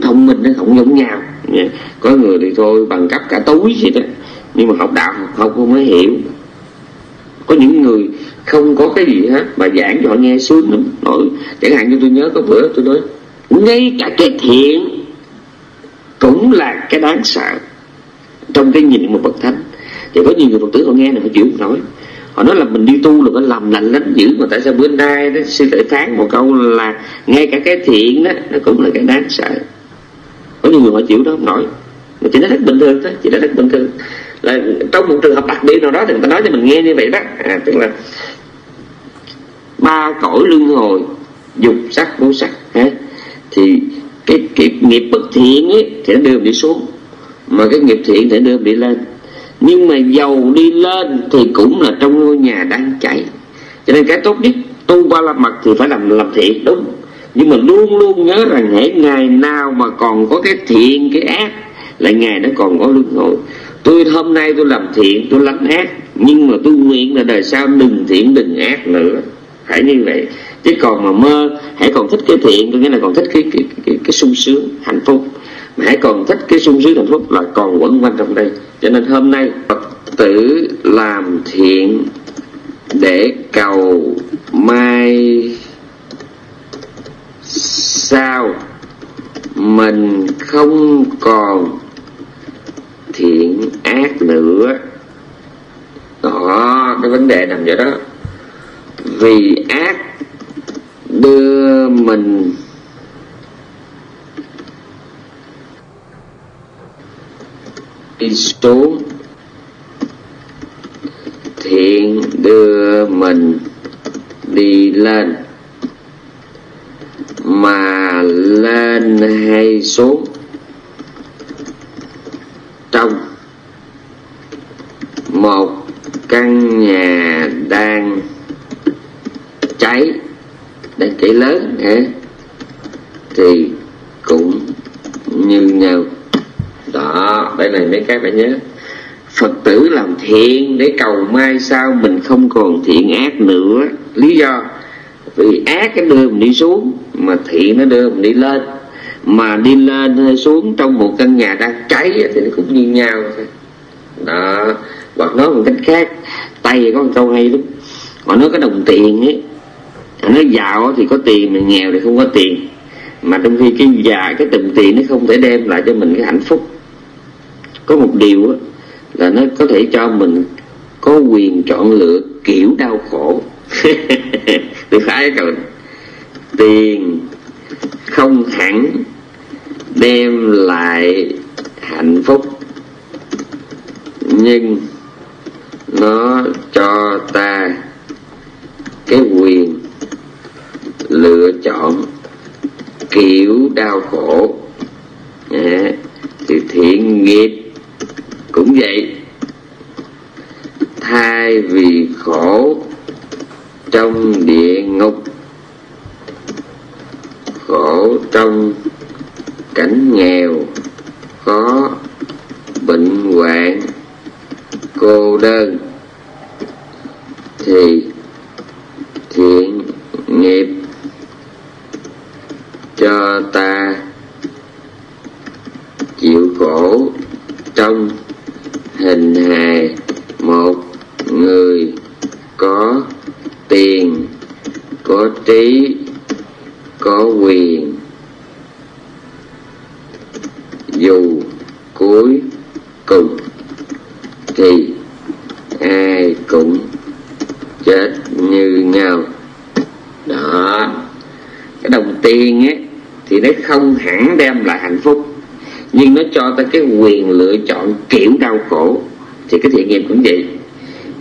thông minh nó không giống nhau. À, có người thì thôi bằng cấp cả túi gì đó. Nhưng mà học đạo học không mới hiểu. Có những người không có cái gì hết, mà giảng cho họ nghe sướng lắm. Nổi chẳng hạn như tôi nhớ có bữa tôi nói, ngay cả cái thiện cũng là cái đáng sợ. Trong cái nhìn một bậc thánh, thì có nhiều người phật tử họ nghe này họ chịu không nổi. Họ nói là mình đi tu là phải làm lành lắm dữ, mà tại sao bữa nay đó sư thể phán một câu là ngay cả cái thiện đó, nó cũng là cái đáng sợ. Có nhiều người họ chịu đó, không nổi. Mà chỉ nó rất bình thường thôi, chỉ nó rất bình thường là trong một trường hợp đặc biệt nào đó thì người ta nói cho mình nghe như vậy đó. À, tức là ba cõi luân hồi dục sắc vô sắc ha? Thì cái, cái nghiệp bất thiện ấy thì nó đưa mình đi xuống mà cái nghiệp thiện thì đưa mình đi lên. Nhưng mà dầu đi lên thì cũng là trong ngôi nhà đang cháy. Cho nên cái tốt nhất tu qua la mặt thì phải làm làm thiện đúng. Nhưng mà luôn luôn nhớ rằng hãy ngày nào mà còn có cái thiện cái ác là ngày nó còn có luân hồi tôi hôm nay tôi làm thiện tôi lánh ác nhưng mà tôi nguyện là đời sau đừng thiện đừng ác nữa. Phải như vậy. Chứ còn mà mơ hãy còn thích cái thiện có nghĩa là còn thích cái cái cái, cái sung sướng hạnh phúc. Mà hãy còn thích cái sung sướng hạnh phúc là còn quẩn quanh trong đây. Cho nên hôm nay phật tử làm thiện để cầu mai sao mình không còn thiện ác nữa. Đó, cái vấn đề nằm chỗ đó. Vì ác đưa mình đi xuống. Thiện đưa mình đi lên. Mà lên hay xuống? Trong một căn nhà đang cháy đang cháy lớn hả? Thì cũng như nhau. Đó đây này mấy cái phải nhớ. Phật tử làm thiện để cầu mai sau mình không còn thiện ác nữa. Lý do, vì ác cái đưa mình đi xuống mà thiện nó đưa mình đi lên mà đi lên hay xuống trong một căn nhà đang cháy thì nó cũng như nhau thôi. Đó hoặc nói một cách khác tây có một câu hay lắm. Họ nói cái đồng tiền ấy nó giàu thì có tiền mà nghèo thì không có tiền. Mà trong khi cái già cái đồng tiền nó không thể đem lại cho mình cái hạnh phúc. Có một điều đó, là nó có thể cho mình có quyền chọn lựa kiểu đau khổ. <laughs> Được phải rồi tiền không hẳn đem lại hạnh phúc. Nhưng nó cho ta cái quyền lựa chọn kiểu đau khổ. À, thì thiện nghiệp cũng vậy. Thay vì khổ trong địa ngục khổ trong cảnh nghèo, khó, bệnh hoạn, cô đơn. Thì thiện nghiệp cho ta chịu khổ trong hình hài một người có tiền, có trí, có quyền dù cuối cùng thì ai cũng chết như nhau. Đó, cái đồng tiền ấy, thì nó không hẳn đem lại hạnh phúc, nhưng nó cho ta cái quyền lựa chọn kiểu đau khổ, thì cái thiện nghiệp cũng vậy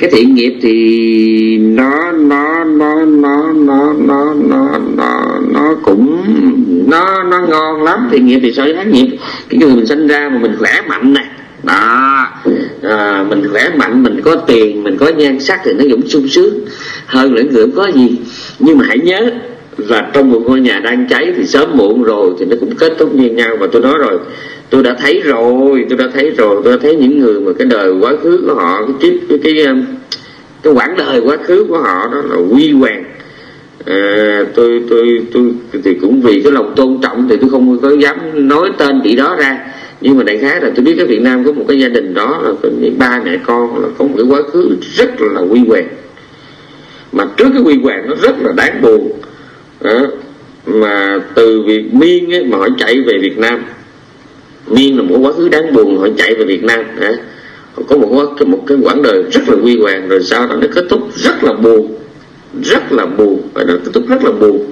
cái thiện nghiệp thì nó nó nó nó nó nó nó nó nó cũng nó nó ngon lắm. Thiện nghiệp thì so với ác nghiệp. Cái người mình sinh ra mà mình khỏe mạnh nè. Đó. À, mình khỏe mạnh mình có tiền mình có nhan sắc thì nó cũng sung sướng hơn là người có gì. Nhưng mà hãy nhớ và trong một ngôi nhà đang cháy thì sớm muộn rồi thì nó cũng kết thúc như nhau. Và tôi nói rồi tôi đã thấy rồi tôi đã thấy rồi tôi đã thấy những người mà cái đời quá khứ của họ cái kiếp cái cái cái, cái quãng đời quá khứ của họ đó là quy hoàng. À, tôi tôi tôi thì cũng vì cái lòng tôn trọng thì tôi không có dám nói tên chị đó ra. Nhưng mà đại khái là tôi biết cái Việt Nam có một cái gia đình đó là có những ba mẹ con là có một cái quá khứ rất là quy hoàng. Mà trước cái quy hoàng nó rất là đáng buồn đó. mà từ việc miên ấy, mà họ chạy về Việt Nam miên là một quá khứ đáng buồn họ chạy về Việt Nam đó. họ có một cái một cái quãng đời rất là huy hoàng rồi sau đó nó kết thúc rất là buồn rất là buồn và nó kết thúc rất là buồn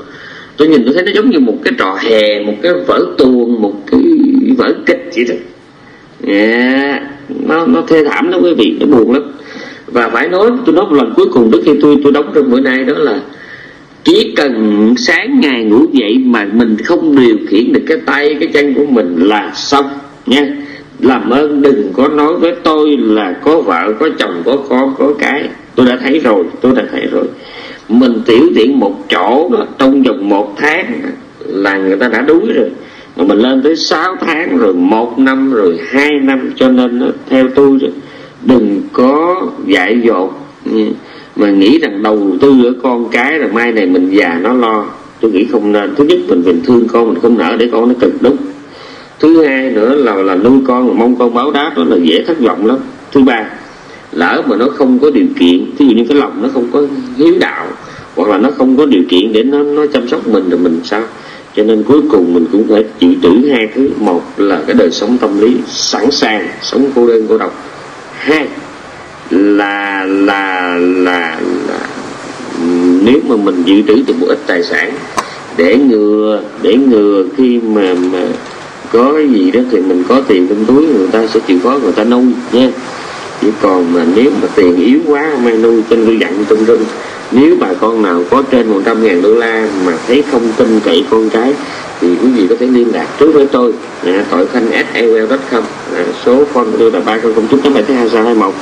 tôi nhìn tôi thấy nó giống như một cái trò hè một cái vở tuồng một cái vở kịch vậy đó yeah. nó nó thê thảm lắm quý vị nó buồn lắm và phải nói tôi nói một lần cuối cùng trước khi tôi tôi đóng trong bữa nay đó là chỉ cần sáng ngày ngủ dậy mà mình không điều khiển được cái tay cái chân của mình là xong nha. Làm ơn đừng có nói với tôi là có vợ có chồng có con có cái. Tôi đã thấy rồi tôi đã thấy rồi. Mình tiểu tiện một chỗ đó trong vòng một tháng là người ta đã đuối rồi. Mà mình lên tới 6 tháng rồi một năm rồi hai năm cho nên đó, theo tôi đó, đừng có dại dột mà nghĩ rằng đầu tư ở con cái rồi mai này mình già nó lo. Tôi nghĩ không nên. Thứ nhất mình mình thương con, mình không nỡ để con nó cực, đúng thứ hai nữa là là nuôi con mà mong con báo đáp đó là dễ thất vọng lắm. Thứ ba, lỡ mà nó không có điều kiện, thí dụ như cái lòng nó không có hiếu đạo, hoặc là nó không có điều kiện để nó nó chăm sóc mình rồi mình sao? Cho nên cuối cùng mình cũng phải chịu trữ hai thứ. Một là cái đời sống tâm lý sẵn sàng, sống cô đơn cô độc. Hai là là là, là. Nếu mà mình dự trữ được một ít tài sản để ngừa để ngừa khi mà mà có cái gì đó thì mình có tiền trong túi người ta sẽ chịu khó người ta nuôi nha. Chứ còn mà nếu mà tiền yếu quá mai nuôi trên tôi dặn trong rừng nếu bà con nào có trên 100 ngàn đô la mà thấy không tin cậy con cái thì quý vị có thể liên lạc trước với tôi à, tội khanh com à, số của tôi là ba không chín tám bảy hai sáu hai một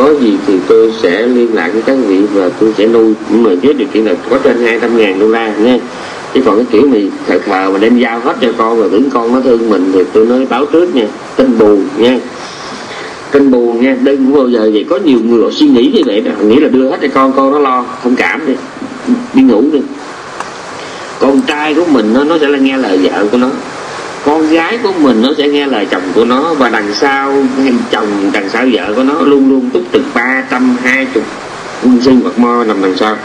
có gì thì tôi sẽ liên lạc với các vị và tôi sẽ nuôi. Nhưng mà với điều kiện là có trên 200 ngàn đô la nha. Chứ còn cái kiểu này khờ khờ mà đem giao hết cho con rồi tưởng con nó thương mình thì tôi nói báo trước nha. Tin buồn nha. Tin buồn nha. Đừng bao giờ vậy. Có nhiều người họ suy nghĩ như vậy đó. Nghĩ là đưa hết cho con con nó lo, thông cảm đi. Đi ngủ đi. Con trai của mình nó nó sẽ là nghe lời vợ của nó con gái của mình nó sẽ nghe lời chồng của nó và đằng sau chồng đằng sau vợ của nó luôn luôn túc trực ba trăm hai chục quân sinh vật mo nằm đằng sau.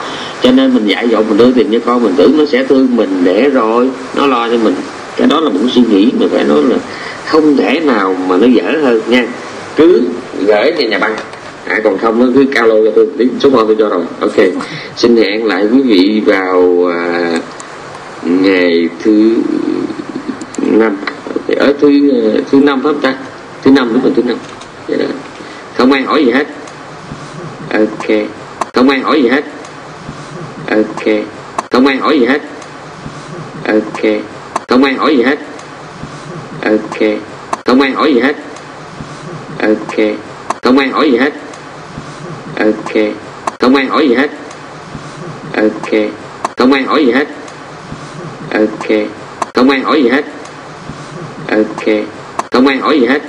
Cho nên mình dạy dỗ mình đưa tiền cho con mình tưởng nó sẽ thương mình để rồi nó lo cho mình. Cái đó là một suy nghĩ mà phải nói là không thể nào mà nó dở hơn nha. Cứ gửi về nhà băng. À, còn không nó cứ cao lô cho tôi đến số phone tôi cho rồi. Ok. Xin hẹn lại quý vị vào à, ngày thứ năm. Ở thứ thứ năm phải không ta? Thứ năm đúng rồi, thứ năm. Vậy đó. không ai hỏi gì hết. Ok. Không ai hỏi gì hết. Ok. Không ai hỏi gì hết. Ok. Không ai hỏi gì hết. Ok. Không ai hỏi gì hết. Ok. Không ai hỏi gì hết. Ok. Không ai hỏi gì hết. Ok. Không ai hỏi gì hết. Ok. Không ai hỏi gì hết ok. Không ai hỏi gì hết.